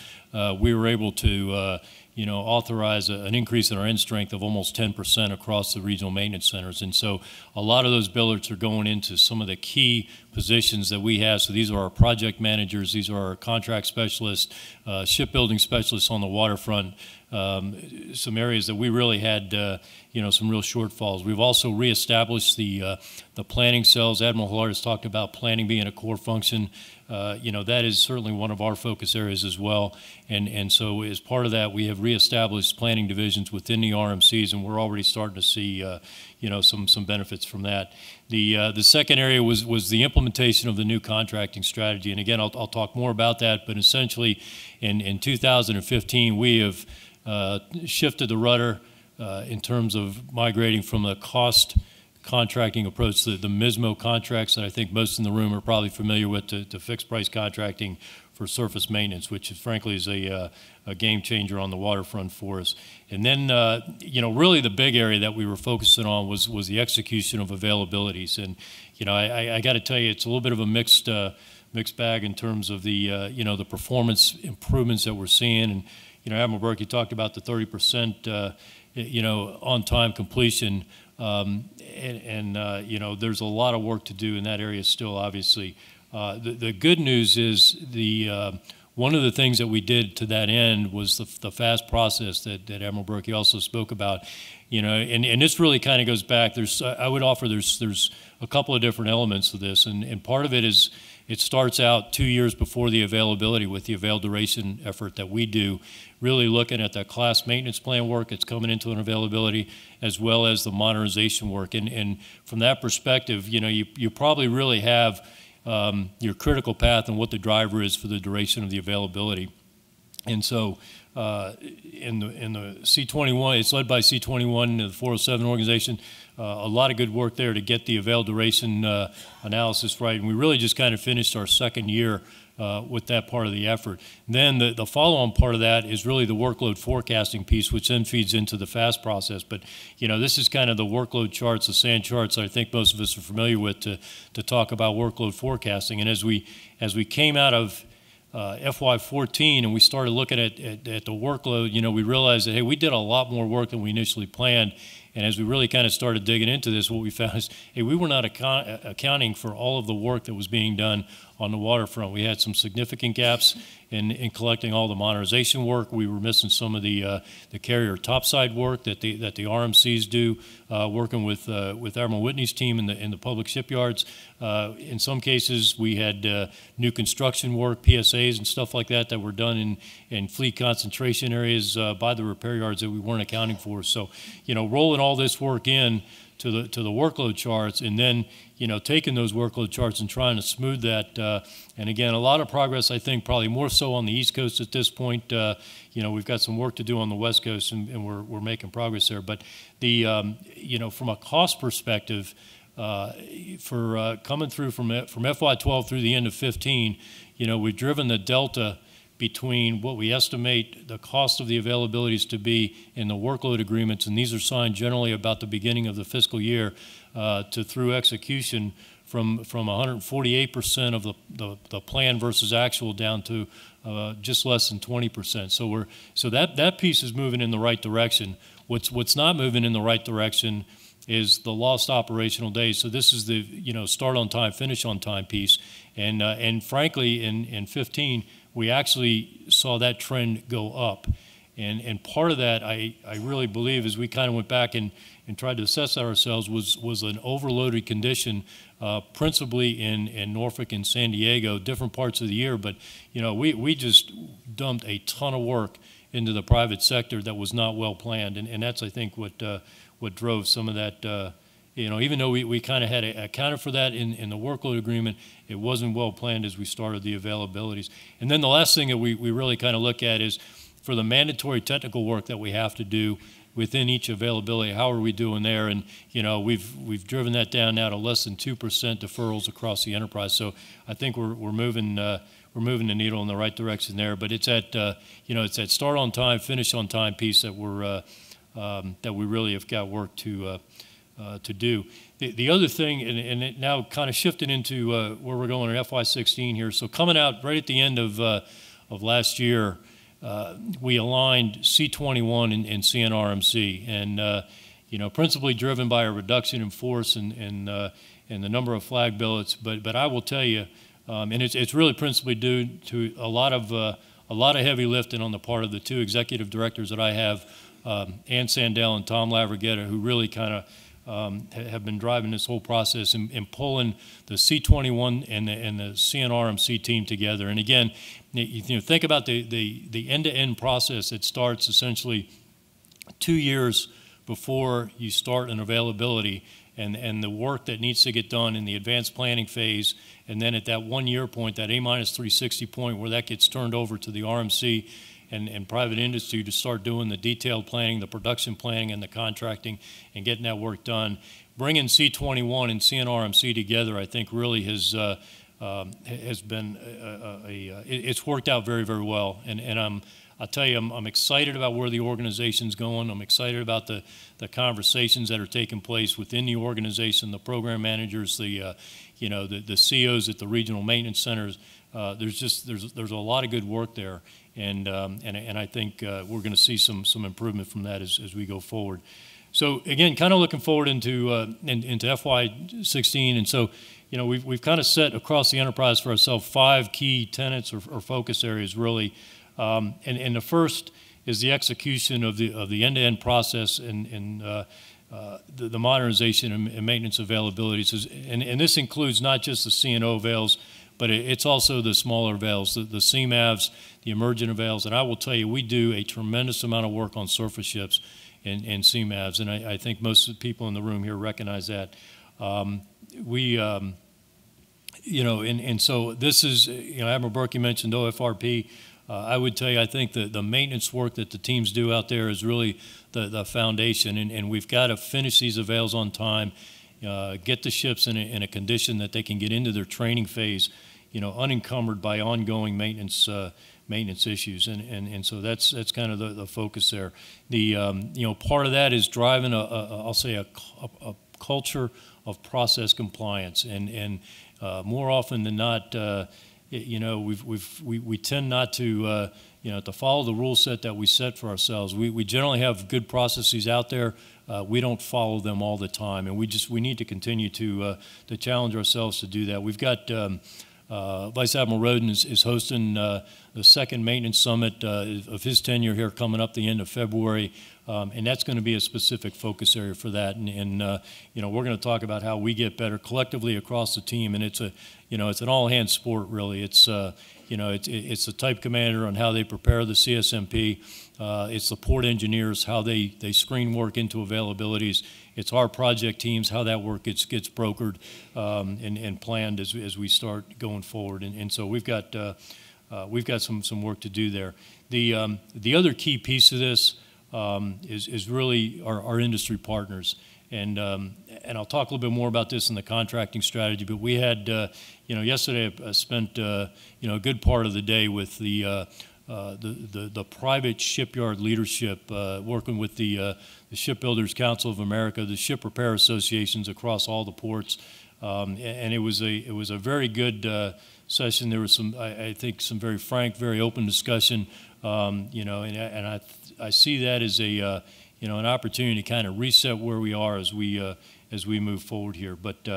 we were able to you know, authorize a, an increase in our end strength of almost 10% across the regional maintenance centers. And so a lot of those billets are going into some of the key positions that we have. So these are our project managers, these are our contract specialists, uh, shipbuilding specialists on the waterfront, um, some areas that we really had, uh, you know, some real shortfalls. We've also reestablished the uh, the planning cells. Admiral Hilarides has talked about planning being a core function. Uh, you know, that is certainly one of our focus areas as well. And and so as part of that, we have reestablished planning divisions within the RMCs, and we're already starting to see, uh, you know, some some benefits from that. The uh, the second area was was the implementation of the new contracting strategy. And again, I'll, I'll talk more about that. But essentially, in in 2015, we have uh, shifted the rudder uh, in terms of migrating from a cost contracting approach, the, the MSMO contracts that I think most in the room are probably familiar with, to, to fixed price contracting for surface maintenance, which is, frankly is a, uh, a, game changer on the waterfront for us. And then, uh, you know, really the big area that we were focusing on was was the execution of availabilities. And you know, I, I, got to tell you, it's a little bit of a mixed uh, mixed bag in terms of the uh, you know the performance improvements that we're seeing. And you know, Admiral Berkey, you talked about the 30 percent, uh, you know, on-time completion, um, and, and uh, you know, there's a lot of work to do in that area still, obviously. Uh, the, the, good news is the uh, one of the things that we did to that end was the, the FAST process that, that Admiral Berkey also spoke about. You know, and, and this really kind of goes back. There's I would offer there's there's a couple of different elements to this, and, and part of it is it starts out two years before the availability with the avail duration effort that we do, really looking at that class maintenance plan work that's coming into an availability, as well as the modernization work. And, and from that perspective, you know, you, you probably really have um, your critical path and what the driver is for the duration of the availability. And so uh, in the in the SEA 21, it's led by SEA 21, the 407 organization. Uh, a lot of good work there to get the avail duration uh, analysis right, and we really just kind of finished our second year uh, with that part of the effort. Then the, the follow-on part of that is really the workload forecasting piece, which then feeds into the FAST process. But you know, this is kind of the workload charts, the sand charts. I think most of us are familiar with to to talk about workload forecasting. And as we as we came out of uh, FY14 and we started looking at, at, at, the workload, you know, we realized that, hey, we did a lot more work than we initially planned. And as we really kind of started digging into this, what we found is, hey, we were not account accounting for all of the work that was being done on the waterfront. We had some significant gaps in, in collecting all the modernization work. We were missing some of the uh, the carrier topside work that the that the RMCs do, uh, working with uh, with Admiral Whitney's team in the in the public shipyards. Uh, in some cases, we had uh, new construction work, PSAs, and stuff like that that were done in in fleet concentration areas uh, by the repair yards that we weren't accounting for. So, you know, rolling all this work in to the to the workload charts, and then you know taking those workload charts and trying to smooth that. Uh, and again, a lot of progress, I think, probably more so on the East Coast at this point. Uh, you know, we've got some work to do on the West Coast, and, and we're we're making progress there. But the um, you know from a cost perspective. Uh, for uh, coming through from from FY12 through the end of 15, you know, we've driven the delta between what we estimate the cost of the availabilities to be in the workload agreements, and these are signed generally about the beginning of the fiscal year, uh, to through execution from from 148% of the, the, the, plan versus actual down to uh, just less than 20%. So we're so that that piece is moving in the right direction. What's what's not moving in the right direction is the lost operational days. So this is the you know start on time, finish on time piece, and uh, and frankly in in 15 we actually saw that trend go up. And, and part of that, I, I really believe, as we kind of went back and, and tried to assess ourselves, was, was an overloaded condition, uh, principally in, in Norfolk and San Diego, different parts of the year. But, you know, we, we just dumped a ton of work into the private sector that was not well planned. And, and that's, I think, what, uh, what drove some of that, uh, you know, even though we, we kind of had a, accounted for that in, in the workload agreement, it wasn't well planned as we started the availabilities. And then the last thing that we, we really kind of look at is for the mandatory technical work that we have to do within each availability, how are we doing there? And, you know, we've, we've driven that down now to less than 2% deferrals across the enterprise. So I think we're, we're moving, uh, we're moving the needle in the right direction there. But it's at, uh, you know, it's that start on time, finish on time piece that we're, uh, um, that we really have got work to, uh, to do. The, the other thing, and, and it now kind of shifted into uh, where we're going in FY16 here. So coming out right at the end of, uh, of last year, uh, we aligned SEA 21 and, and CNRMC, and uh, you know, principally driven by a reduction in force and, and, uh, and the number of flag billets. But, but I will tell you, um, and it's, it's really principally due to a lot of a lot of heavy lifting on the part of the two executive directors that I have, um, Ann Sandell and Tom Laverghetta, who really kind of um, have been driving this whole process and, and pulling the SEA 21 and the, and the CNRMC team together. And again, you know, think about the, the, the end-to-end process that starts essentially two years before you start an availability and, and the work that needs to get done in the advanced planning phase. And then at that one year point, that A minus 360 point where that gets turned over to the RMC and, and private industry to start doing the detailed planning, the production planning, and the contracting, and getting that work done. Bringing SEA 21 and CNRMC together, I think, really has uh, um, has been a, a, a, it's worked out very, very well. And, and I'm, I'll tell you, I'm, I'm, excited about where the organization's going. I'm excited about the, the conversations that are taking place within the organization, the program managers, the, uh, you know, the, the CEOs at the regional maintenance centers. Uh, there's just, there's, there's a lot of good work there and um, and, and I think uh, we're going to see some some improvement from that as, as we go forward. So again, kind of looking forward into uh, in, into FY16, and so you know we've we've kind of set across the enterprise for ourselves five key tenets or, or focus areas really, um, and and the first is the execution of the of the end-to-end process and and uh, uh, the, the, modernization and, maintenance availabilities, and, and this includes not just the CNO avails, but it, it's also the smaller avails, the, the CMAVs, the emergent avails. And I will tell you, we do a tremendous amount of work on surface ships and, and CMAVs, and I, I think most of the people in the room here recognize that. Um, we, um, you know, and, and so this is, you know, Admiral Berkey, mentioned OFRP. Uh, I would tell you, I think the, the maintenance work that the teams do out there is really the, the foundation, and, and we've got to finish these avails on time, uh, get the ships in a, in a condition that they can get into their training phase, you know, unencumbered by ongoing maintenance uh, maintenance issues, and, and, and so that's that's kind of the, the focus there. The um, you know part of that is driving a, a I'll say a, a, a culture of process compliance, and and uh, more often than not, uh, you know, we've, we've, we, we tend not to, uh, you know, to follow the rule set that we set for ourselves. We, we generally have good processes out there. Uh, we don't follow them all the time, and we just we need to continue to uh, to challenge ourselves to do that. We've got um, uh, Vice Admiral Rowden is, is hosting uh, the second maintenance summit uh, of his tenure here coming up the end of February, um, and that's going to be a specific focus area for that. And, and uh, you know, we're going to talk about how we get better collectively across the team, and it's a, you know, it's an all-hands sport really. It's, uh, you know, it's, it's the type commander on how they prepare the CSMP. Uh, it's the port engineers, how they, they screen work into availabilities. It's our project teams, how that work gets, gets brokered um, and, and planned as, as we start going forward. And, and so we've got, uh, uh, we've got some, some work to do there. The, um, the other key piece of this um, is, is really our, our industry partners. And, um, and I'll talk a little bit more about this in the contracting strategy, but we had, uh, you know, yesterday I spent, uh, you know, a good part of the day with the, uh, uh, the, the, the, private shipyard leadership, uh, working with the, uh, the Shipbuilders Council of America, the ship repair associations across all the ports. Um, and it was a, it was a very good session. There was some, I, I, think, some very frank, very open discussion, um, you know, and, and I, I see that as a, you know, an opportunity to kind of reset where we are as we, as we move forward here. But,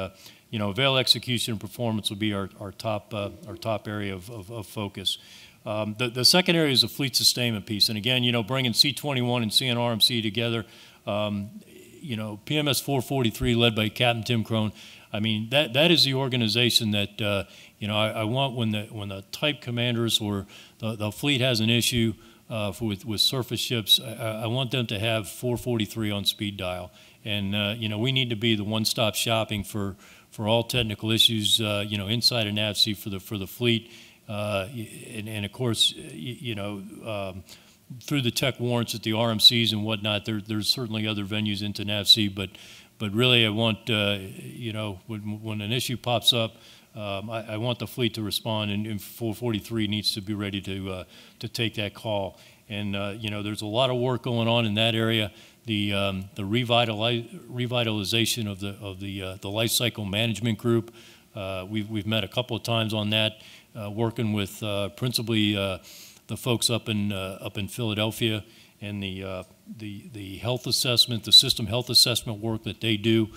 you know, avail execution and performance will be our, our top uh, our top area of, of, of focus. Um, the, the second area is the fleet sustainment piece. And again, you know, bringing SEA 21 and CNRMC together, um, you know, PMS 443 led by Captain Tim Crone. I mean, that, that is the organization that, uh, you know, I, I, want when the, when the type commanders or the, the fleet has an issue uh, for, with, with surface ships, I, I, want them to have 443 on speed dial. And, uh, you know, we need to be the one-stop shopping for, for all technical issues, uh, you know, inside of NAVSEA for the, for the fleet uh, and, and, of course, you, know, um, through the tech warrants at the RMCs and whatnot, there, there's certainly other venues into NAVSEA, but but really, I want uh, you know when, when an issue pops up, um, I, I, want the fleet to respond, and, and 443 needs to be ready to uh, to take that call. And uh, you know, there's a lot of work going on in that area. The um, the revitalization of the of the uh, the life cycle management group. Uh, we've we've met a couple of times on that uh, working with uh, principally the folks up in up in Philadelphia and the the the health assessment, the system health assessment work that they do,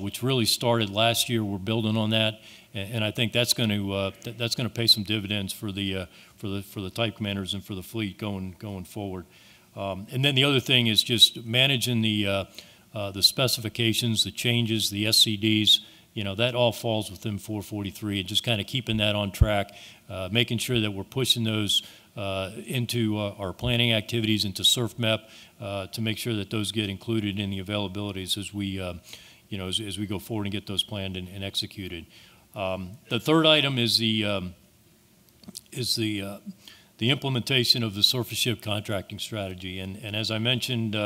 which really started last year. We're building on that, and, and I think that's going to th that's going to pay some dividends for the for the for the type commanders and for the fleet going going forward. Um, and then the other thing is just managing the uh, uh, the specifications, the changes, the SCDs, you know, that all falls within 443 and just kind of keeping that on track, uh, making sure that we're pushing those uh, into uh, our planning activities, into SURFMEPP, uh, to make sure that those get included in the availabilities as we, uh, you know, as, as, we go forward and get those planned and, and executed. Um, the third item is the, um, is the, uh, the implementation of the surface ship contracting strategy. And, and as I mentioned,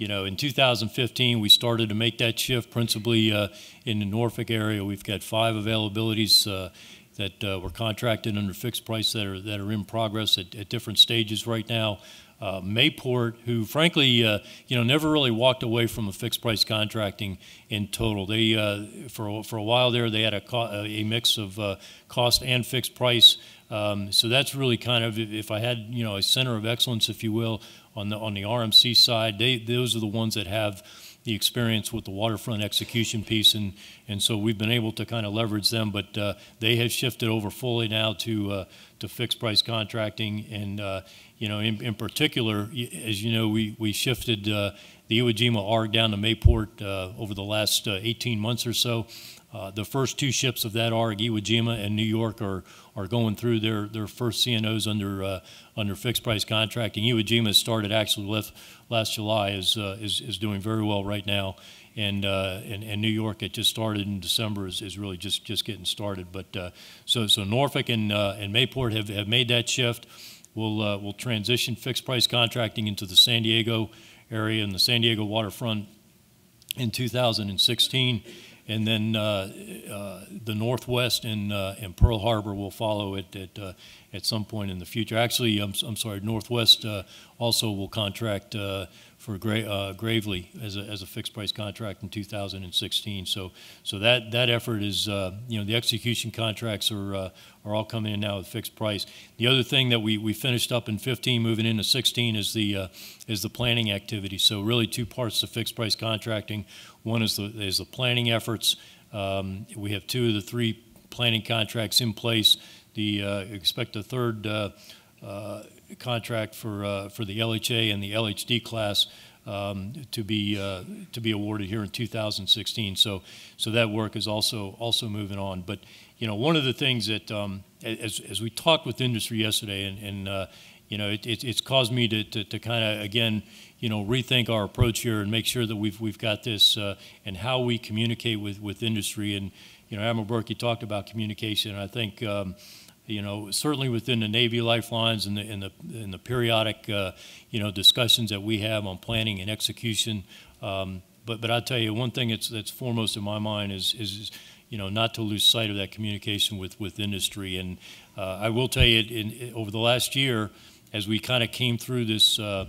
you know, in 2015, we started to make that shift principally uh, in the Norfolk area. We've got five availabilities uh, that uh, were contracted under fixed price that are, that are in progress at, at different stages right now. Uh, Mayport, who frankly, uh, you know, never really walked away from the fixed price contracting in total. They, uh, for, for a while there, they had a, a mix of uh, cost and fixed price. Um, so that's really kind of, if I had, you know, a center of excellence, if you will, on the on the RMC side, they those are the ones that have the experience with the waterfront execution piece, and and so we've been able to kind of leverage them. But uh, they have shifted over fully now to uh, to fixed price contracting. And, uh, you know, in, in particular, as you know, we, we shifted uh, the Iwo Jima ARG down to Mayport uh, over the last uh, 18 months or so. Uh, the first two ships of that ARG, Iwo Jima and New York, are, are going through their, their first CNOs under, uh, under fixed price contracting. Iwo Jima started actually last, last July, is, uh, is, is doing very well right now. And, uh, and, and New York, it just started in December, is, is really just, just getting started. But uh, so, so Norfolk and, uh, and Mayport have, have made that shift. We'll, uh, we'll transition fixed price contracting into the San Diego area and the San Diego waterfront in 2016. And then uh, uh, the Northwest and, uh, and Pearl Harbor will follow it at, uh, at some point in the future. Actually, I'm, I'm sorry, Northwest uh, also will contract for Gra- uh, Gravely as a, as a fixed price contract in 2016. So, so that, that effort is, uh, you know, the execution contracts are, uh, are all coming in now with fixed price. The other thing that we, we finished up in 15, moving into 16, is the, uh, is the planning activity. So really two parts to fixed price contracting. One is the, is the planning efforts. Um, we have two of the three planning contracts in place. The, uh, expect a third, uh, uh, contract for, uh, for the LHA and the LHD class, um, to be, uh, to be awarded here in 2016. So, so that work is also, also moving on. But, you know, one of the things that, um, as, as we talked with industry yesterday, and, and uh, you know, it, it, it's caused me to, to, to kind of, again, you know, rethink our approach here and make sure that we've, we've got this uh, and how we communicate with, with industry. And, you know, Admiral Berkey, you talked about communication. I think, um, you know, certainly within the Navy lifelines and the, and the, and the periodic, uh, you know, discussions that we have on planning and execution. Um, but, but I tell you, one thing that's, that's foremost in my mind is, is, you know, not to lose sight of that communication with, with industry. And uh, I will tell you, in, in, over the last year, as we kind of came through this, uh,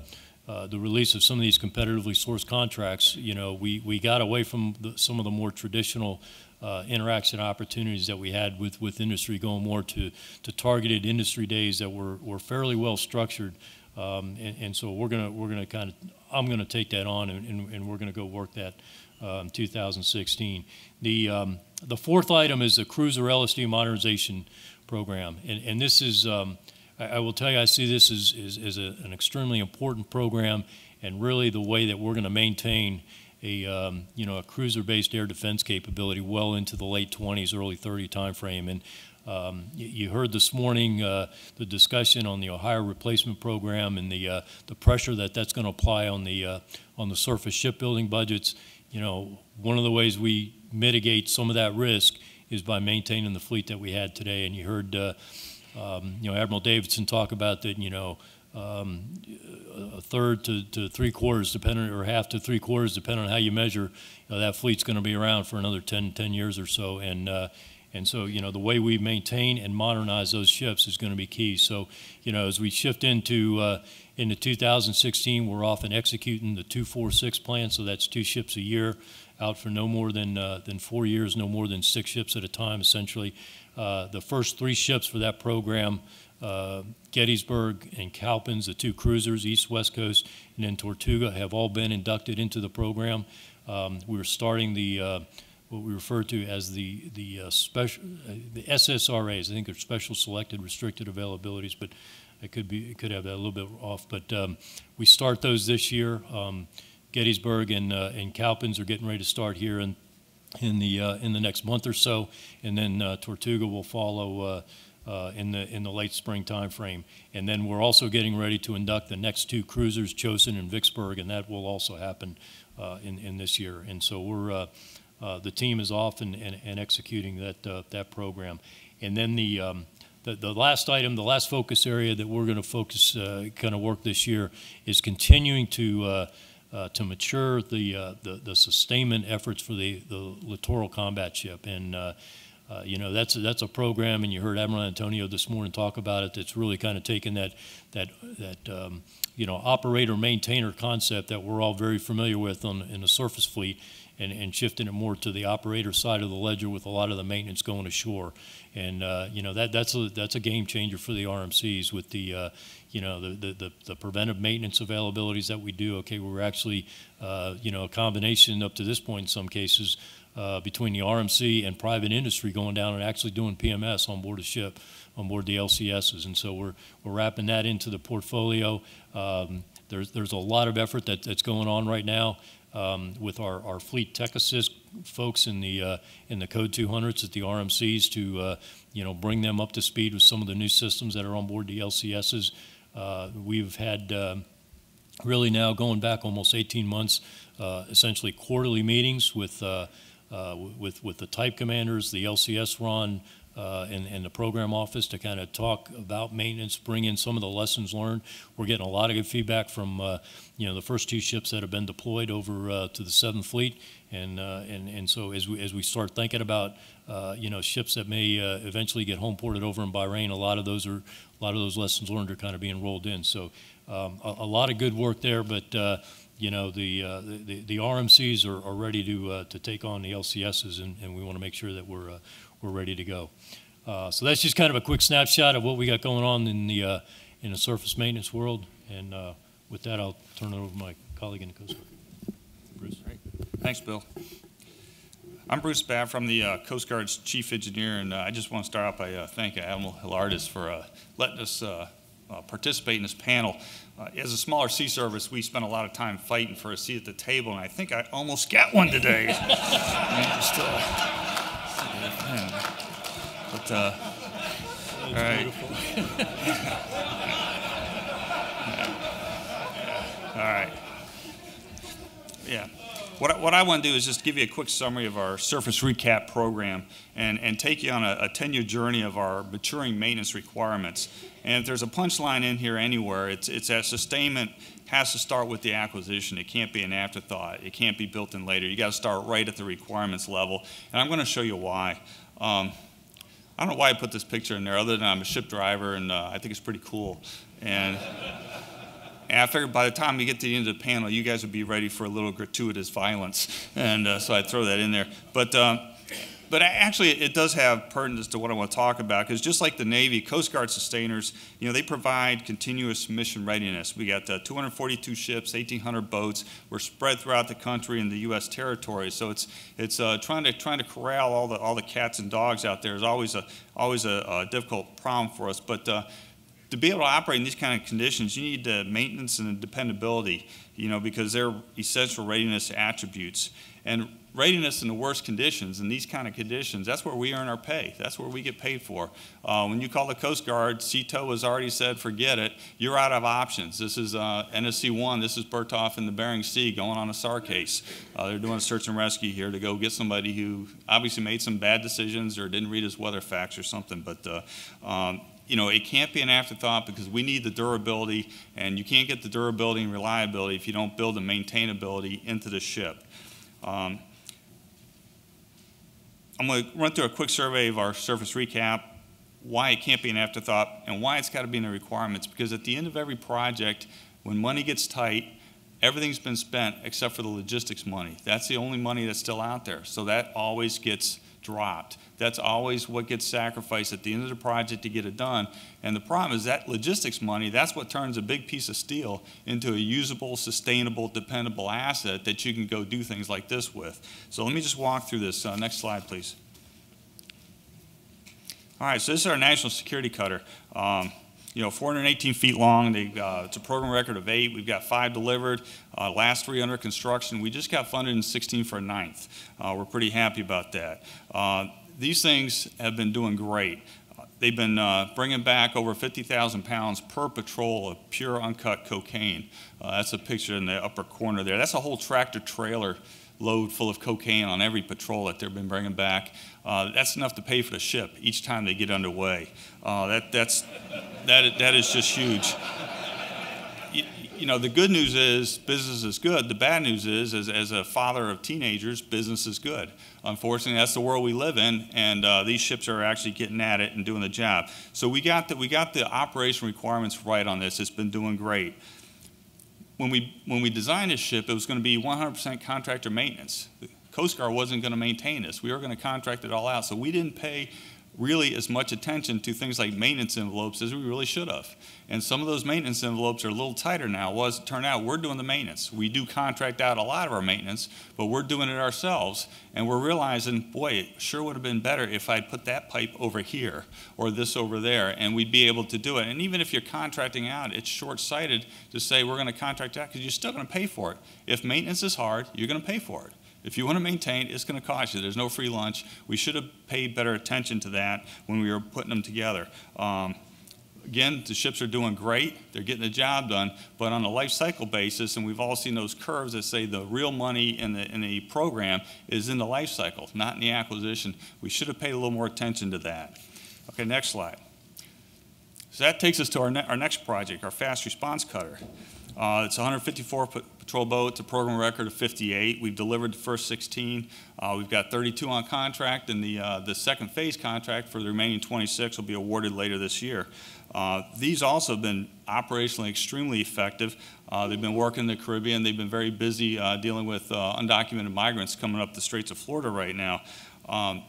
uh, the release of some of these competitively sourced contracts, you know, we, we got away from the, some of the more traditional uh, interaction opportunities that we had with, with industry, going more to, to targeted industry days that were, were fairly well structured. Um, and, and so we're gonna we're gonna kind of I'm gonna take that on and, and, and we're gonna go work that um, 2016. The um, the fourth item is the cruiser LSD modernization program, and, and this is um, I, I will tell you I see this as, as, as a, an extremely important program, and really the way that we're going to maintain a um, you know a cruiser-based air defense capability well into the late 20s, early 30 timeframe. And um, you, you heard this morning uh, the discussion on the Ohio replacement program and the uh, the pressure that that's going to apply on the uh, on the surface shipbuilding budgets. You know, one of the ways we mitigate some of that risk is by maintaining the fleet that we had today. And you heard, uh, um, you know, Admiral Davidson talk about that. You know, um, a third to, to three quarters, depending, or half to three quarters, depending on how you measure, that fleet's going to be around for another 10, 10 years or so. And, uh, and so, you know, the way we maintain and modernize those ships is going to be key. So, you know, as we shift into, uh, into 2016, we're off and executing the 246 plan. So that's two ships a year out for no more than, uh, than four years, no more than six ships at a time, essentially. Uh, the first three ships for that program uh, Gettysburg and Cowpens, the two cruisers, East West Coast, and then Tortuga, have all been inducted into the program. Um, we're starting the uh, what we refer to as the the uh, special uh, the SSRAs. I think they're special selected restricted availabilities, but it could be it could have that a little bit off. But um, we start those this year. Um, Gettysburg and uh, and Cowpens are getting ready to start here in in the uh, in the next month or so, and then Tortuga will follow uh, in the in the late spring timeframe. And then we're also getting ready to induct the next two cruisers, Chosin and Vicksburg, and that will also happen uh, in in this year. And so we're uh, uh the team is off and, and, and executing that uh, that program. And then the, um, the the last item, the last focus area that we're going to focus uh, kind of work this year is continuing to to mature the, the, the sustainment efforts for the the littoral combat ship and uh, you know, that's a, that's a program, and you heard Admiral Antonio this morning talk about it. That's really kind of taken that that that um, you know operator maintainer concept that we're all very familiar with on in the surface fleet, and, and shifting it more to the operator side of the ledger with a lot of the maintenance going ashore. And, uh, you know, that, that's a, that's a game changer for the RMCs with the, uh, you know, the, the, the, the preventive maintenance availabilities that we do. Okay, we're actually, uh, you know, a combination up to this point in some cases uh, between the RMC and private industry going down and actually doing PMS on board a ship, on board the LCSs. And so we're, we're wrapping that into the portfolio. Um, there's, there's a lot of effort that, that's going on right now um, with our, our fleet tech assist folks in the, uh, in the Code 200s at the RMCs to, uh, you know, bring them up to speed with some of the new systems that are on board the LCSs. Uh, we've had um, really now going back almost 18 months, uh, essentially quarterly meetings with, uh, uh, with, with the type commanders, the LCS RON, uh, and, and the program office to kind of talk about maintenance, bring in some of the lessons learned. We're getting a lot of good feedback from, uh, you know, the first two ships that have been deployed over uh, to the Seventh Fleet, and uh, and and so as we as we start thinking about, uh, you know, ships that may uh, eventually get home ported over in Bahrain, a lot of those are a lot of those lessons learned are kind of being rolled in. So um, a, a, lot of good work there, but. you know the, the the RMCs are, are ready to to take on the LCSs, and, and we want to make sure that we're we're ready to go. Uh, so that's just kind of a quick snapshot of what we got going on in the uh, in the surface maintenance world. And uh, with that, I'll turn it over to my colleague in the Coast Guard, Bruce. Thanks, Bill. I'm Bruce Baffer from the uh, Coast Guard's chief engineer, and uh, I just want to start out by uh, thanking Admiral Hilarides for letting us participate in this panel. as a smaller sea service, we spent a lot of time fighting for a seat at the table, and I think I almost got one today. but, uh, all right. all right. Yeah. What, what I want to do is just give you a quick summary of our surface recap program and, and take you on a, a 10 year journey of our maturing maintenance requirements. And if there's a punchline in here anywhere, it's, it's that sustainment has to start with the acquisition. It can't be an afterthought. It can't be built in later. You got to start right at the requirements level. And I'm going to show you why. Um, I don't know why I put this picture in there, other than I'm a ship driver and uh, I think it's pretty cool. And, and, I figured by the time we get to the end of the panel, you guys would be ready for a little gratuitous violence. And uh, so I throw that in there. But um, but actually it does have pertinence to what I want to talk about because just like the Navy, Coast Guard sustainers, you know, they provide continuous mission readiness. We got uh, 242 ships, 1,800 boats. We're spread throughout the country and the U.S. territory, so it's it's uh, trying to trying to corral all the all the cats and dogs out there is always a always a, a difficult problem for us, but. Uh, to be able to operate in these kind of conditions, you need uh, maintenance and the dependability, you know, because they're essential readiness attributes. And readiness in the worst conditions, in these kind of conditions, that's where we earn our pay. That's where we get paid for. Uh, when you call the Coast Guard, CETO has already said, forget it. You're out of options. This is uh, NSC 1. This is Bertholf in the Bering Sea going on a SAR case. Uh, they're doing a search and rescue here to go get somebody who obviously made some bad decisions or didn't read his weather facts or something. But uh, um, you know, it can't be an afterthought because we need the durability, and you can't get the durability and reliability if you don't build the maintainability into the ship. Um, I'm going to run through a quick survey of our surface recap, why it can't be an afterthought, and why it's got to be in the requirements. Because at the end of every project, when money gets tight, everything's been spent except for the logistics money. That's the only money that's still out there. So that always gets dropped. That's always what gets sacrificed at the end of the project to get it done. And the problem is that logistics money, that's what turns a big piece of steel into a usable, sustainable, dependable asset that you can go do things like this with. So let me just walk through this. Uh, next slide, please. All right, so this is our national security cutter. Um, you know, 418 feet long. They, uh, it's a program record of eight. We've got five delivered. Uh, last three under construction. We just got funded in 16 for a ninth. Uh, we're pretty happy about that. These things have been doing great. They've been uh, bringing back over 50,000 pounds per patrol of pure uncut cocaine. Uh, that's a picture in the upper corner there. That's a whole tractor trailer load full of cocaine on every patrol that they've been bringing back. Uh, that's enough to pay for the ship each time they get underway. Uh, that, that's, that, that is just huge. You, know, the good news is business is good. The bad news is, as, as a father of teenagers, business is good. Unfortunately, that's the world we live in, and uh, these ships are actually getting at it and doing the job. So we got the, we got the operation requirements right on this. It's been doing great when we, when we designed this ship, it was going to be 100% contractor maintenance. The Coast Guard wasn't going to maintain this. We were going to contract it all out. So we didn't pay really as much attention to things like maintenance envelopes as we really should have. And some of those maintenance envelopes are a little tighter now. Was it turned out we're doing the maintenance. We do contract out a lot of our maintenance, but we're doing it ourselves. And we're realizing, boy, it sure would have been better if I'd put that pipe over here or this over there, and we'd be able to do it. And even if you're contracting out, it's short-sighted to say we're going to contract out because you're still going to pay for it. If maintenance is hard, you're going to pay for it. If you want to maintain, it's going to cost you. There's no free lunch. We should have paid better attention to that when we were putting them together. Um, again, the ships are doing great. They're getting the job done. But on a life cycle basis, and we've all seen those curves that say the real money in the, in the program is in the life cycle, not in the acquisition. We should have paid a little more attention to that. Okay, next slide. So that takes us to our, ne our next project, our fast response cutter. Uh, it's 154 patrol boats, a program record of 58. We've delivered the first 16. Uh, we've got 32 on contract, and the, uh, the second phase contract for the remaining 26 will be awarded later this year. Uh, these also have been operationally extremely effective. Uh, they've been working in the Caribbean. They've been very busy uh, dealing with undocumented migrants coming up the Straits of Florida right now. Um,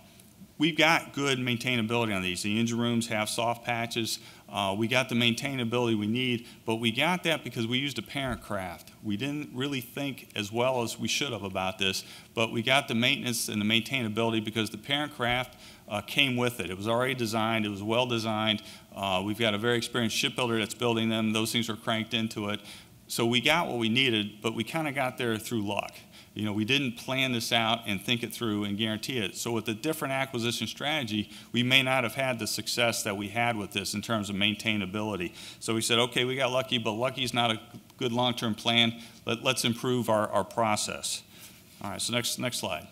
we've got good maintainability on these. The engine rooms have soft patches. Uh, we got the maintainability we need, but we got that because we used a parent craft. We didn't really think as well as we should have about this, but we got the maintenance and the maintainability because the parent craft uh, came with it. It was already designed, it was well designed. Uh, we've got a very experienced shipbuilder that's building them. Those things are cranked into it. So we got what we needed, but we kind of got there through luck. You know, we didn't plan this out and think it through and guarantee it. So with a different acquisition strategy, we may not have had the success that we had with this in terms of maintainability. So we said, okay, we got lucky, but lucky is not a good long-term plan. Let, us improve our, our process. All right, so next, next slide.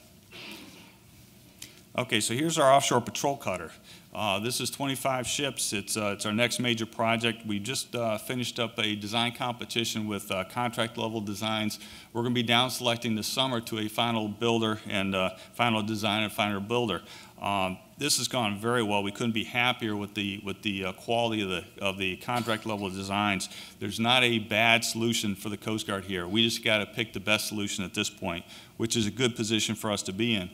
Okay, so here's our offshore patrol cutter. Uh, this is 25 ships. It's, uh, it's our next major project. We just uh, finished up a design competition with uh, contract level designs. We're going to be down selecting this summer to a final builder and uh, final design and final builder. Um, this has gone very well. We couldn't be happier with the with the uh, quality of the of the contract level designs. There's not a bad solution for the Coast Guard here. We just got to pick the best solution at this point, which is a good position for us to be in.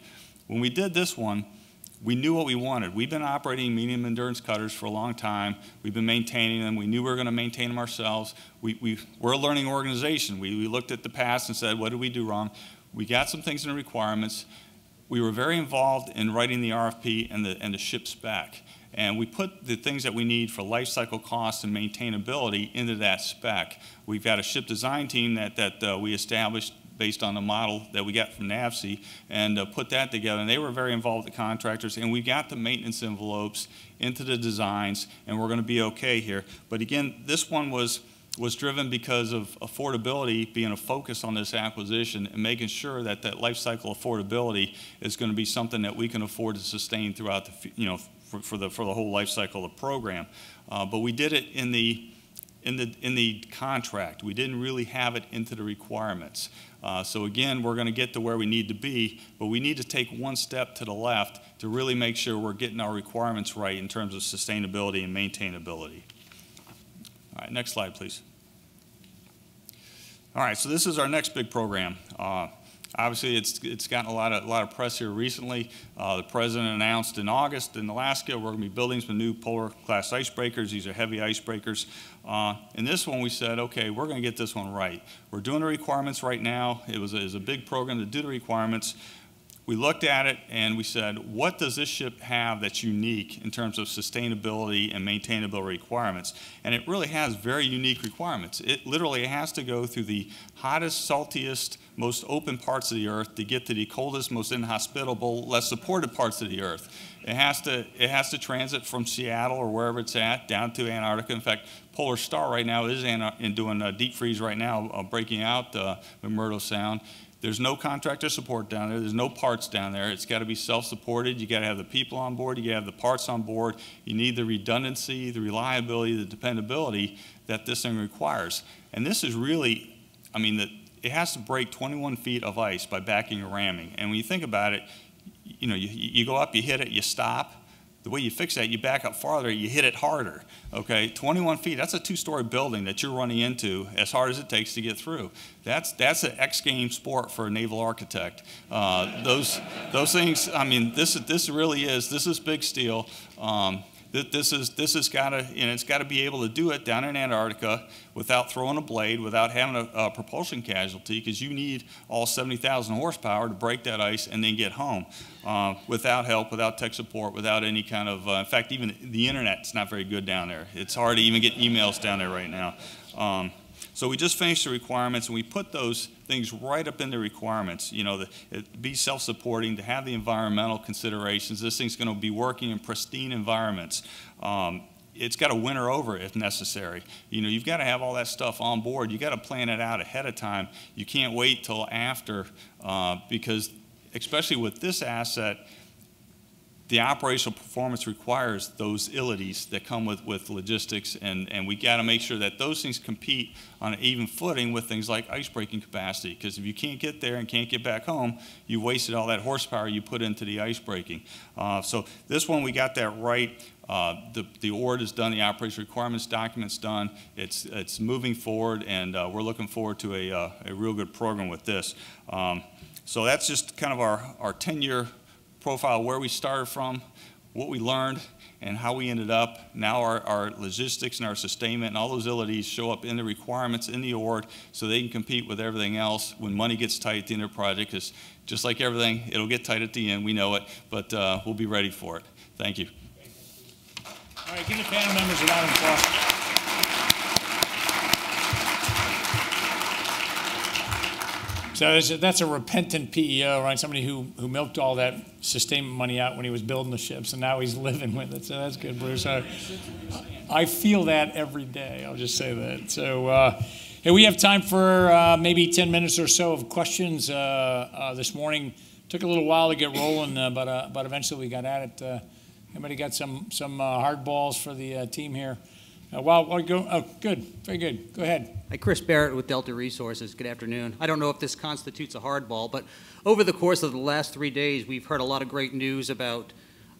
When we did this one, we knew what we wanted. We've been operating medium endurance cutters for a long time. We've been maintaining them. We knew we were going to maintain them ourselves. We, we, we're a learning organization. We, we looked at the past and said, what did we do wrong? We got some things in the requirements. We were very involved in writing the RFP and the, and the ship spec. And we put the things that we need for life cycle costs and maintainability into that spec. We've got a ship design team that, that uh, we established based on the model that we got from NAVSEA and uh, put that together. And they were very involved with the contractors, and we got the maintenance envelopes into the designs, and we're going to be okay here. But again, this one was was driven because of affordability being a focus on this acquisition and making sure that that life cycle affordability is going to be something that we can afford to sustain throughout the you know for, for the for the whole life cycle of the program. Uh, but we did it in the in the in the contract. We didn't really have it into the requirements. Uh, so again, we're going to get to where we need to be, but we need to take one step to the left to really make sure we're getting our requirements right in terms of sustainability and maintainability. All right, next slide, please. All right, so this is our next big program. Uh, Obviously, it's, it's gotten a lot of, a lot of press here recently. Uh, the president announced in August in Alaska, we're going to be building some new polar class icebreakers. These are heavy icebreakers. Uh, in this one, we said, okay, we're going to get this one right. We're doing the requirements right now. It was a, it was a big program to do the requirements we looked at it and we said, what does this ship have that's unique in terms of sustainability and maintainability requirements? And it really has very unique requirements. It literally has to go through the hottest, saltiest, most open parts of the earth to get to the coldest, most inhospitable, less supported parts of the earth. It has to, it has to transit from Seattle or wherever it's at down to Antarctica. In fact, Polar Star right now is in doing a deep freeze right now, uh, breaking out uh, McMurdo Sound. There's no contractor support down there. There's no parts down there. It's got to be self-supported. You got to have the people on board. You got to have the parts on board. You need the redundancy, the reliability, the dependability that this thing requires. And this is really, I mean, the, it has to break 21 feet of ice by backing or ramming. And when you think about it, you know, you, you go up, you hit it, you stop. The way you fix that, you back up farther, you hit it harder. Okay, 21 feet, that's a two-story building that you're running into as hard as it takes to get through. That's, that's an X game sport for a naval architect. Uh, those, those things, I mean, this, this really is, this is big steel. Um, th- this is this has got to and it's got to be able to do it down in Antarctica without throwing a blade, without having a, a propulsion casualty, because you need all 70,000 horsepower to break that ice and then get home. Uh, without help, without tech support, without any kind of, uh, in fact, even the internet's not very good down there. It's hard to even get emails down there right now. Um, so we just finished the requirements, and we put those things right up in the requirements. You know, the, be self-supporting, to have the environmental considerations. This thing's going to be working in pristine environments. Um, it's got to winter over if necessary. You know, you've got to have all that stuff on board. You got to plan it out ahead of time. You can't wait till after uh, because, especially with this asset, the operational performance requires those ilities that come with, with logistics, and, and we got to make sure that those things compete on an even footing with things like ice breaking capacity. Because if you can't get there and can't get back home, you wasted all that horsepower you put into the ice breaking. Uh, so this one, we got that right. Uh, the, the ORD is done, the operation requirements document's done. It's, it's moving forward, and uh, we're looking forward to a, uh, a real good program with this. Um, so that's just kind of our, our 10 year profile where we started from, what we learned, and how we ended up. Now our, our logistics and our sustainment and all those abilities show up in the requirements in the award so they can compete with everything else when money gets tight at the end of the project. Because just like everything, it'll get tight at the end. We know it, but uh, we'll be ready for it. Thank you. All right, give the panel members a round of applause. So that's a, that's a repentant PEO, right? Somebody who, who milked all that sustainment money out when he was building the ships, and now he's living with it. So that's good, Bruce. I, I feel that every day. I'll just say that. So, uh, hey, we have time for uh, maybe 10 minutes or so of questions uh, uh this morning. Took a little while to get rolling, uh, but uh, but eventually we got at it. anybody got some some hard balls for the team here? Uh, go, oh, good, very good. Go ahead. Hi, Chris Barrett with Delta Resources. Good afternoon. I don't know if this constitutes a hardball, but over the course of the last three days, we've heard a lot of great news about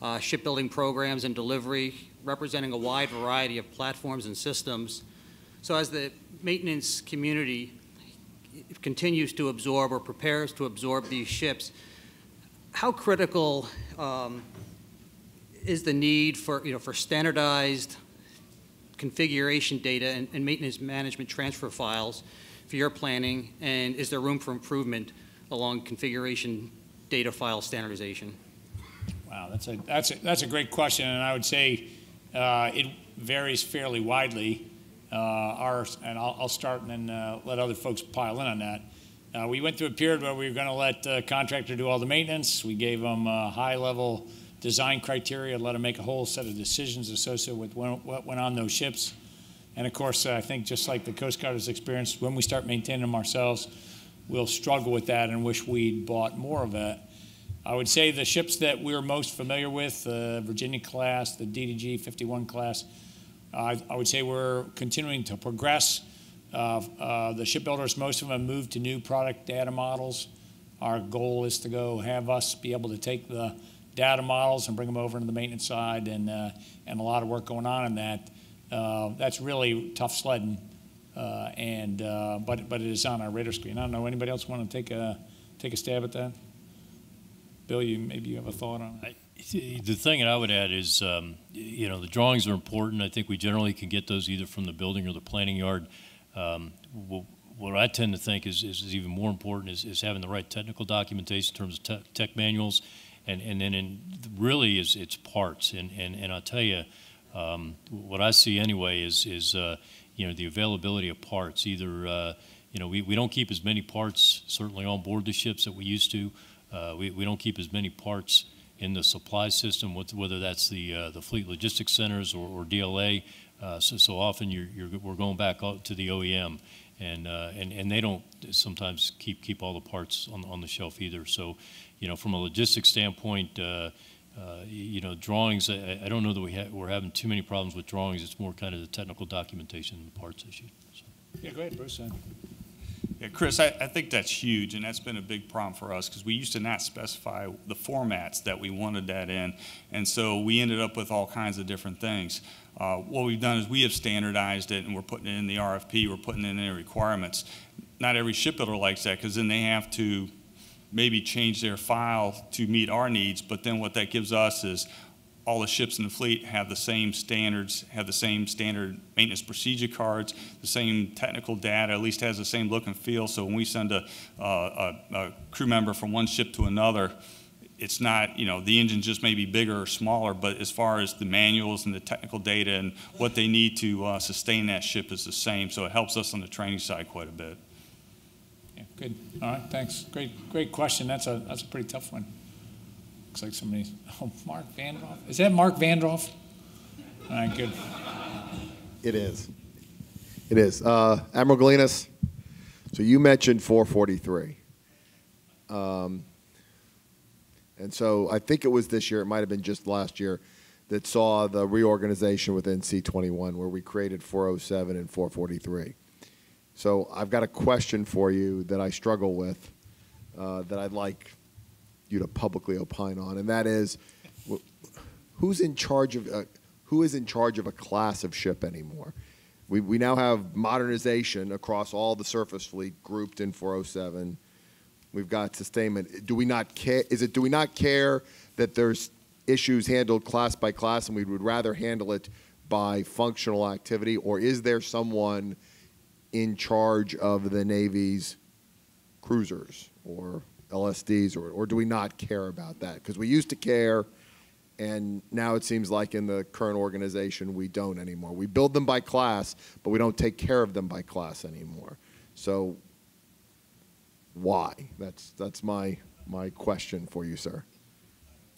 uh, shipbuilding programs and delivery, representing a wide variety of platforms and systems. So as the maintenance community continues to absorb or prepares to absorb these ships, how critical um, is the need for, you know, for standardized configuration data and, and maintenance management transfer files for your planning, and is there room for improvement along configuration data file standardization? Wow, that's a that's a, that's a great question, and I would say uh, it varies fairly widely. Uh, ours, and I'll, I'll, start and then uh, let other folks pile in on that. Uh, we went through a period where we were going to let the contractor do all the maintenance. We gave them a high level design criteria, let them make a whole set of decisions associated with what went on those ships. And of course, I think just like the Coast Guard has experienced, when we start maintaining them ourselves, we'll struggle with that and wish we'd bought more of it. I would say the ships that we're most familiar with, the Virginia class, the DDG 51 class, uh, I would say we're continuing to progress. Uh, uh, the shipbuilders, most of them moved to new product data models. Our goal is to go have us be able to take the data models and bring them over into the maintenance side, and uh, and a lot of work going on in that. Uh, that's really tough sledding, uh, and but but it is on our radar screen. I don't know. Anybody else want to take a take a stab at that? Bill, you maybe you have a thought on it. The thing that I would add is, um, you know, the drawings are important. I think we generally can get those either from the building or the planning yard. Um, what I tend to think is, is, even more important is, is, having the right technical documentation in terms of te- tech manuals and and then in really is it's parts. And and and I'll tell you um, what I see anyway is is uh, you know the availability of parts. Either uh, you know we, we don't keep as many parts certainly on board the ships that we used to. Uh, we, we don't keep as many parts in the supply system whether that's the uh, the fleet logistics centers or, or DLA uh, so, so often you're, you're, we're going back to the OEM and, uh, and and they don't sometimes keep keep all the parts on, on the shelf either. So you know, from a logistics standpoint, uh, uh, you know, drawings, I, I don't know that we ha- we're having too many problems with drawings. It's more kind of the technical documentation and the parts issue. So. Yeah, go ahead, Bruce. Yeah, Chris, I, I think that's huge, and that's been a big problem for us because we used to not specify the formats that we wanted that in, and so we ended up with all kinds of different things. Uh, what we've done is we have standardized it, and we're putting it in the RFP, we're putting it in the requirements. Not every shipbuilder likes that because then they have to maybe change their file to meet our needs, but then what that gives us is all the ships in the fleet have the same standards, have the same standard maintenance procedure cards, the same technical data, at least has the same look and feel. So when we send a, a, a crew member from one ship to another, it's not, you know, the engine just may be bigger or smaller, but as far as the manuals and the technical data and what they need to uh, sustain that ship is the same. So it helps us on the training side quite a bit. Yeah, good. All right, thanks. Great, great question. That's a, that's a pretty tough one. Looks like somebody, oh, Mark Vandroff. Is that Mark Vandroff? All right, good. It is. It is. Uh, Admiral Galinis, so you mentioned 443. Um, and so I think it was this year, it might have been just last year, that saw the reorganization within SEA 21 where we created 407 and 443. So I've got a question for you that I struggle with uh, that I'd like you to publicly opine on, and that is, who's in charge of uh, who is in charge of a class of ship anymore? We, we now have modernization across all the surface fleet grouped in 407. We've got sustainment. Do we not care? Is it do we not care that there's issues handled class by class, and we would rather handle it by functional activity, or is there someone in charge of the Navy's cruisers or LSDs, or, or do we not care about that? Because we used to care, and now it seems like in the current organization we don't anymore. We build them by class, but we don't take care of them by class anymore. So why? That's that's my my question for you, sir.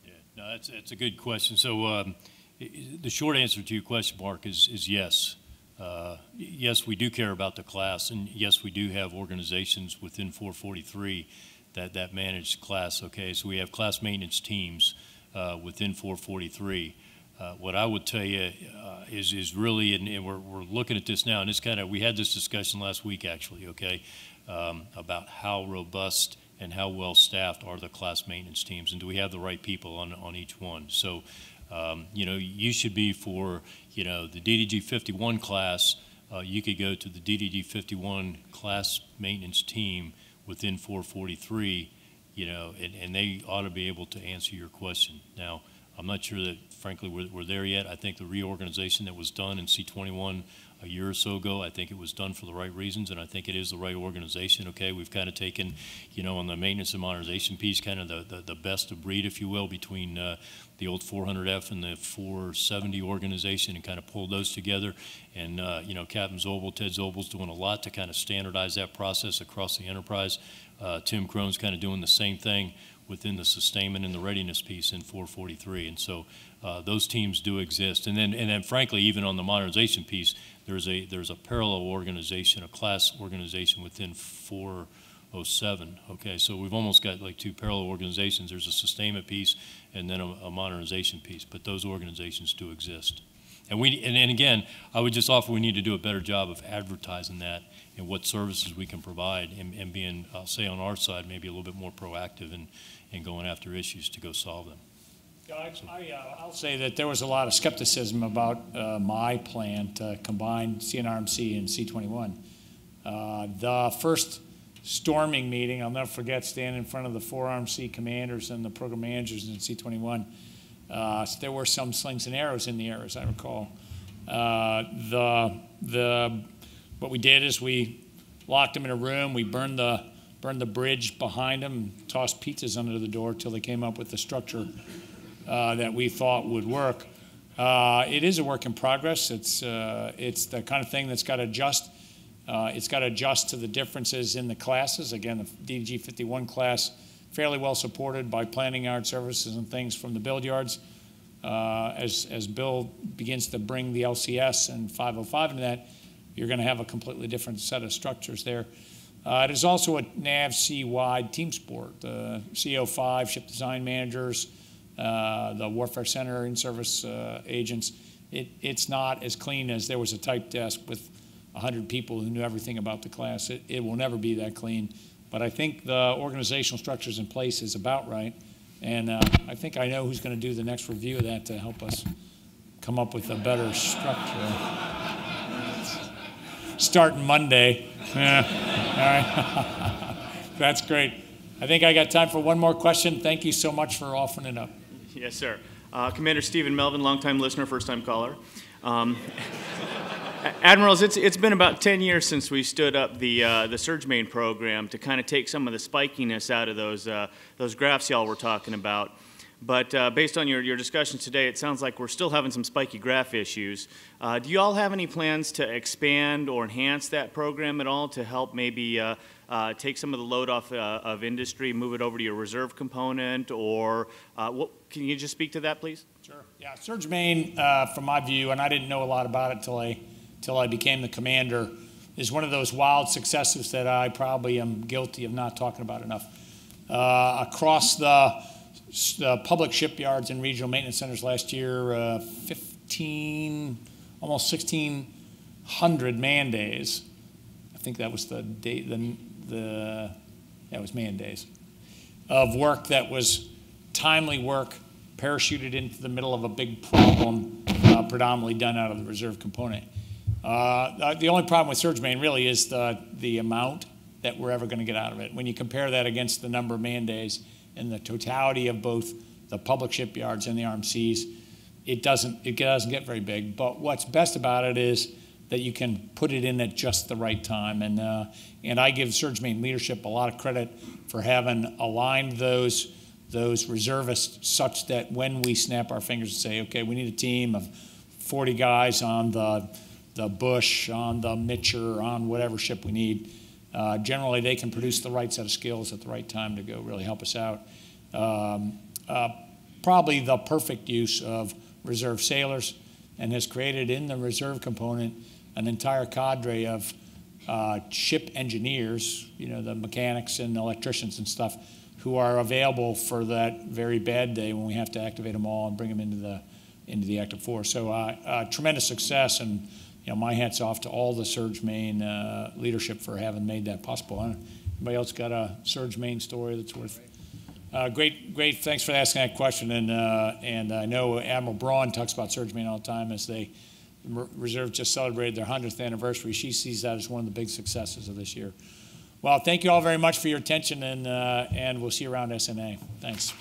Yeah, no, that's, that's a good question. So um, the short answer to your question, Mark, is, is yes. Uh, Yes, we do care about the class, and yes, we do have organizations within 443 that, that manage class, okay? So we have class maintenance teams uh, within 443. Uh, What I would tell you uh, is, is really, and and we're, we're looking at this now, and it's kind of, we had this discussion last week, actually, okay? um, About how robust and how well-staffed are the class maintenance teams, and do we have the right people on, on each one? So, um, you know, you should be for, you know, the DDG 51 class, uh, you could go to the DDG 51 class maintenance team within 443, you know, and, and they ought to be able to answer your question. Now, I'm not sure that, frankly, we're, we're there yet. I think the reorganization that was done in SEA 21 a year or so ago, I think it was done for the right reasons, and I think it is the right organization. Okay, we've kind of taken, you know, on the maintenance and modernization piece, kind of the, the, the best of breed, if you will, between uh, the old 400F and the 470 organization, and kind of pulled those together. And uh, you know, Captain Zobel, Ted Zobel's doing a lot to kind of standardize that process across the enterprise. Uh, Tim Crone's kind of doing the same thing within the sustainment and the readiness piece in 443. And so uh, those teams do exist. And then, and then frankly, even on the modernization piece, there's a, there's a parallel organization, a class organization within 407. Okay, so we've almost got like two parallel organizations. There's a sustainment piece and then a, a modernization piece, but those organizations do exist. And we, and, and again, I would just offer we need to do a better job of advertising that and what services we can provide and, and being, I'll say on our side, maybe a little bit more proactive in, in going after issues to go solve them. I, uh, I'll say that there was a lot of skepticism about uh, my plan to combine CNRMC and SEA 21. Uh, the first storming meeting, I'll never forget standing in front of the four RMC commanders and the program managers in SEA 21. Uh, so there were some slings and arrows in the air, as I recall. Uh, the, the, what we did is we locked them in a room, we burned the, burned the bridge behind them, tossed pizzas under the door till they came up with the structure uh, that we thought would work. Uh, it is a work in progress. It's, uh, it's the kind of thing that's got to adjust. Uh, it's got to adjust to the differences in the classes. Again, the DDG 51 class, fairly well supported by planning yard services and things from the build yards. Uh, as, as Bill begins to bring the LCS and 505 into that, you're going to have a completely different set of structures there. Uh, it is also a nav NAVSEA wide team sport. The SEA 05 ship design managers, the Warfare Center in service uh, agents. It, it's not as clean as there was a type desk with 100 people who knew everything about the class. It, it will never be that clean. But I think the organizational structures in place is about right. And uh, I think I know who's going to do the next review of that to help us come up with a better structure. Starting Monday. Yeah. All right. That's great. I think I got time for one more question. Thank you so much for offering it up. Yes, sir. Uh, Commander Stephen Melvin, longtime listener, first-time caller. Um, Admirals, it's, it's been about 10 years since we stood up the, uh, the Surge Main program to kind of take some of the spikiness out of those, uh, those graphs y'all were talking about. But uh, based on your, your discussion today, it sounds like we're still having some spiky graph issues. Uh, do you all have any plans to expand or enhance that program at all to help maybe uh, uh, take some of the load off uh, of industry, move it over to your reserve component, or uh, what, can you just speak to that, please? Sure. Yeah, Surge Main, from my view, and I didn't know a lot about it till I, till I became the commander, is one of those wild successes that I probably am guilty of not talking about enough. Across the, the public shipyards and regional maintenance centers last year, uh, 15, almost 1,600 man days. I think that was the date, the, the, that was man days of work that was timely work parachuted into the middle of a big problem, uh, predominantly done out of the reserve component. Uh, the only problem with Surge Main really is the, the amount that we're ever going to get out of it. When you compare that against the number of man days and the totality of both the public shipyards and the RMCs, it doesn't, it doesn't get very big. But what's best about it is that you can put it in at just the right time. And, uh, and I give Surge Main leadership a lot of credit for having aligned those those reservists such that when we snap our fingers and say, okay, we need a team of 40 guys on the, the Bush, on the Mitscher, on whatever ship we need, uh, generally they can produce the right set of skills at the right time to go really help us out. Um, uh, probably the perfect use of reserve sailors and has created in the reserve component an entire cadre of uh, ship engineers, you know, the mechanics and electricians and stuff who are available for that very bad day when we have to activate them all and bring them into the into the active force. So uh, uh, tremendous success, and you know my hats off to all the Surge Main uh, leadership for having made that possible. Anybody else got a Surge Main story that's worth? Uh, great, great. Thanks for asking that question. And uh, and I know Admiral Braun talks about Surge Main all the time as they reserve just celebrated their 100th anniversary. She sees that as one of the big successes of this year. Well, thank you all very much for your attention, and, uh, and we'll see you around SNA. Thanks.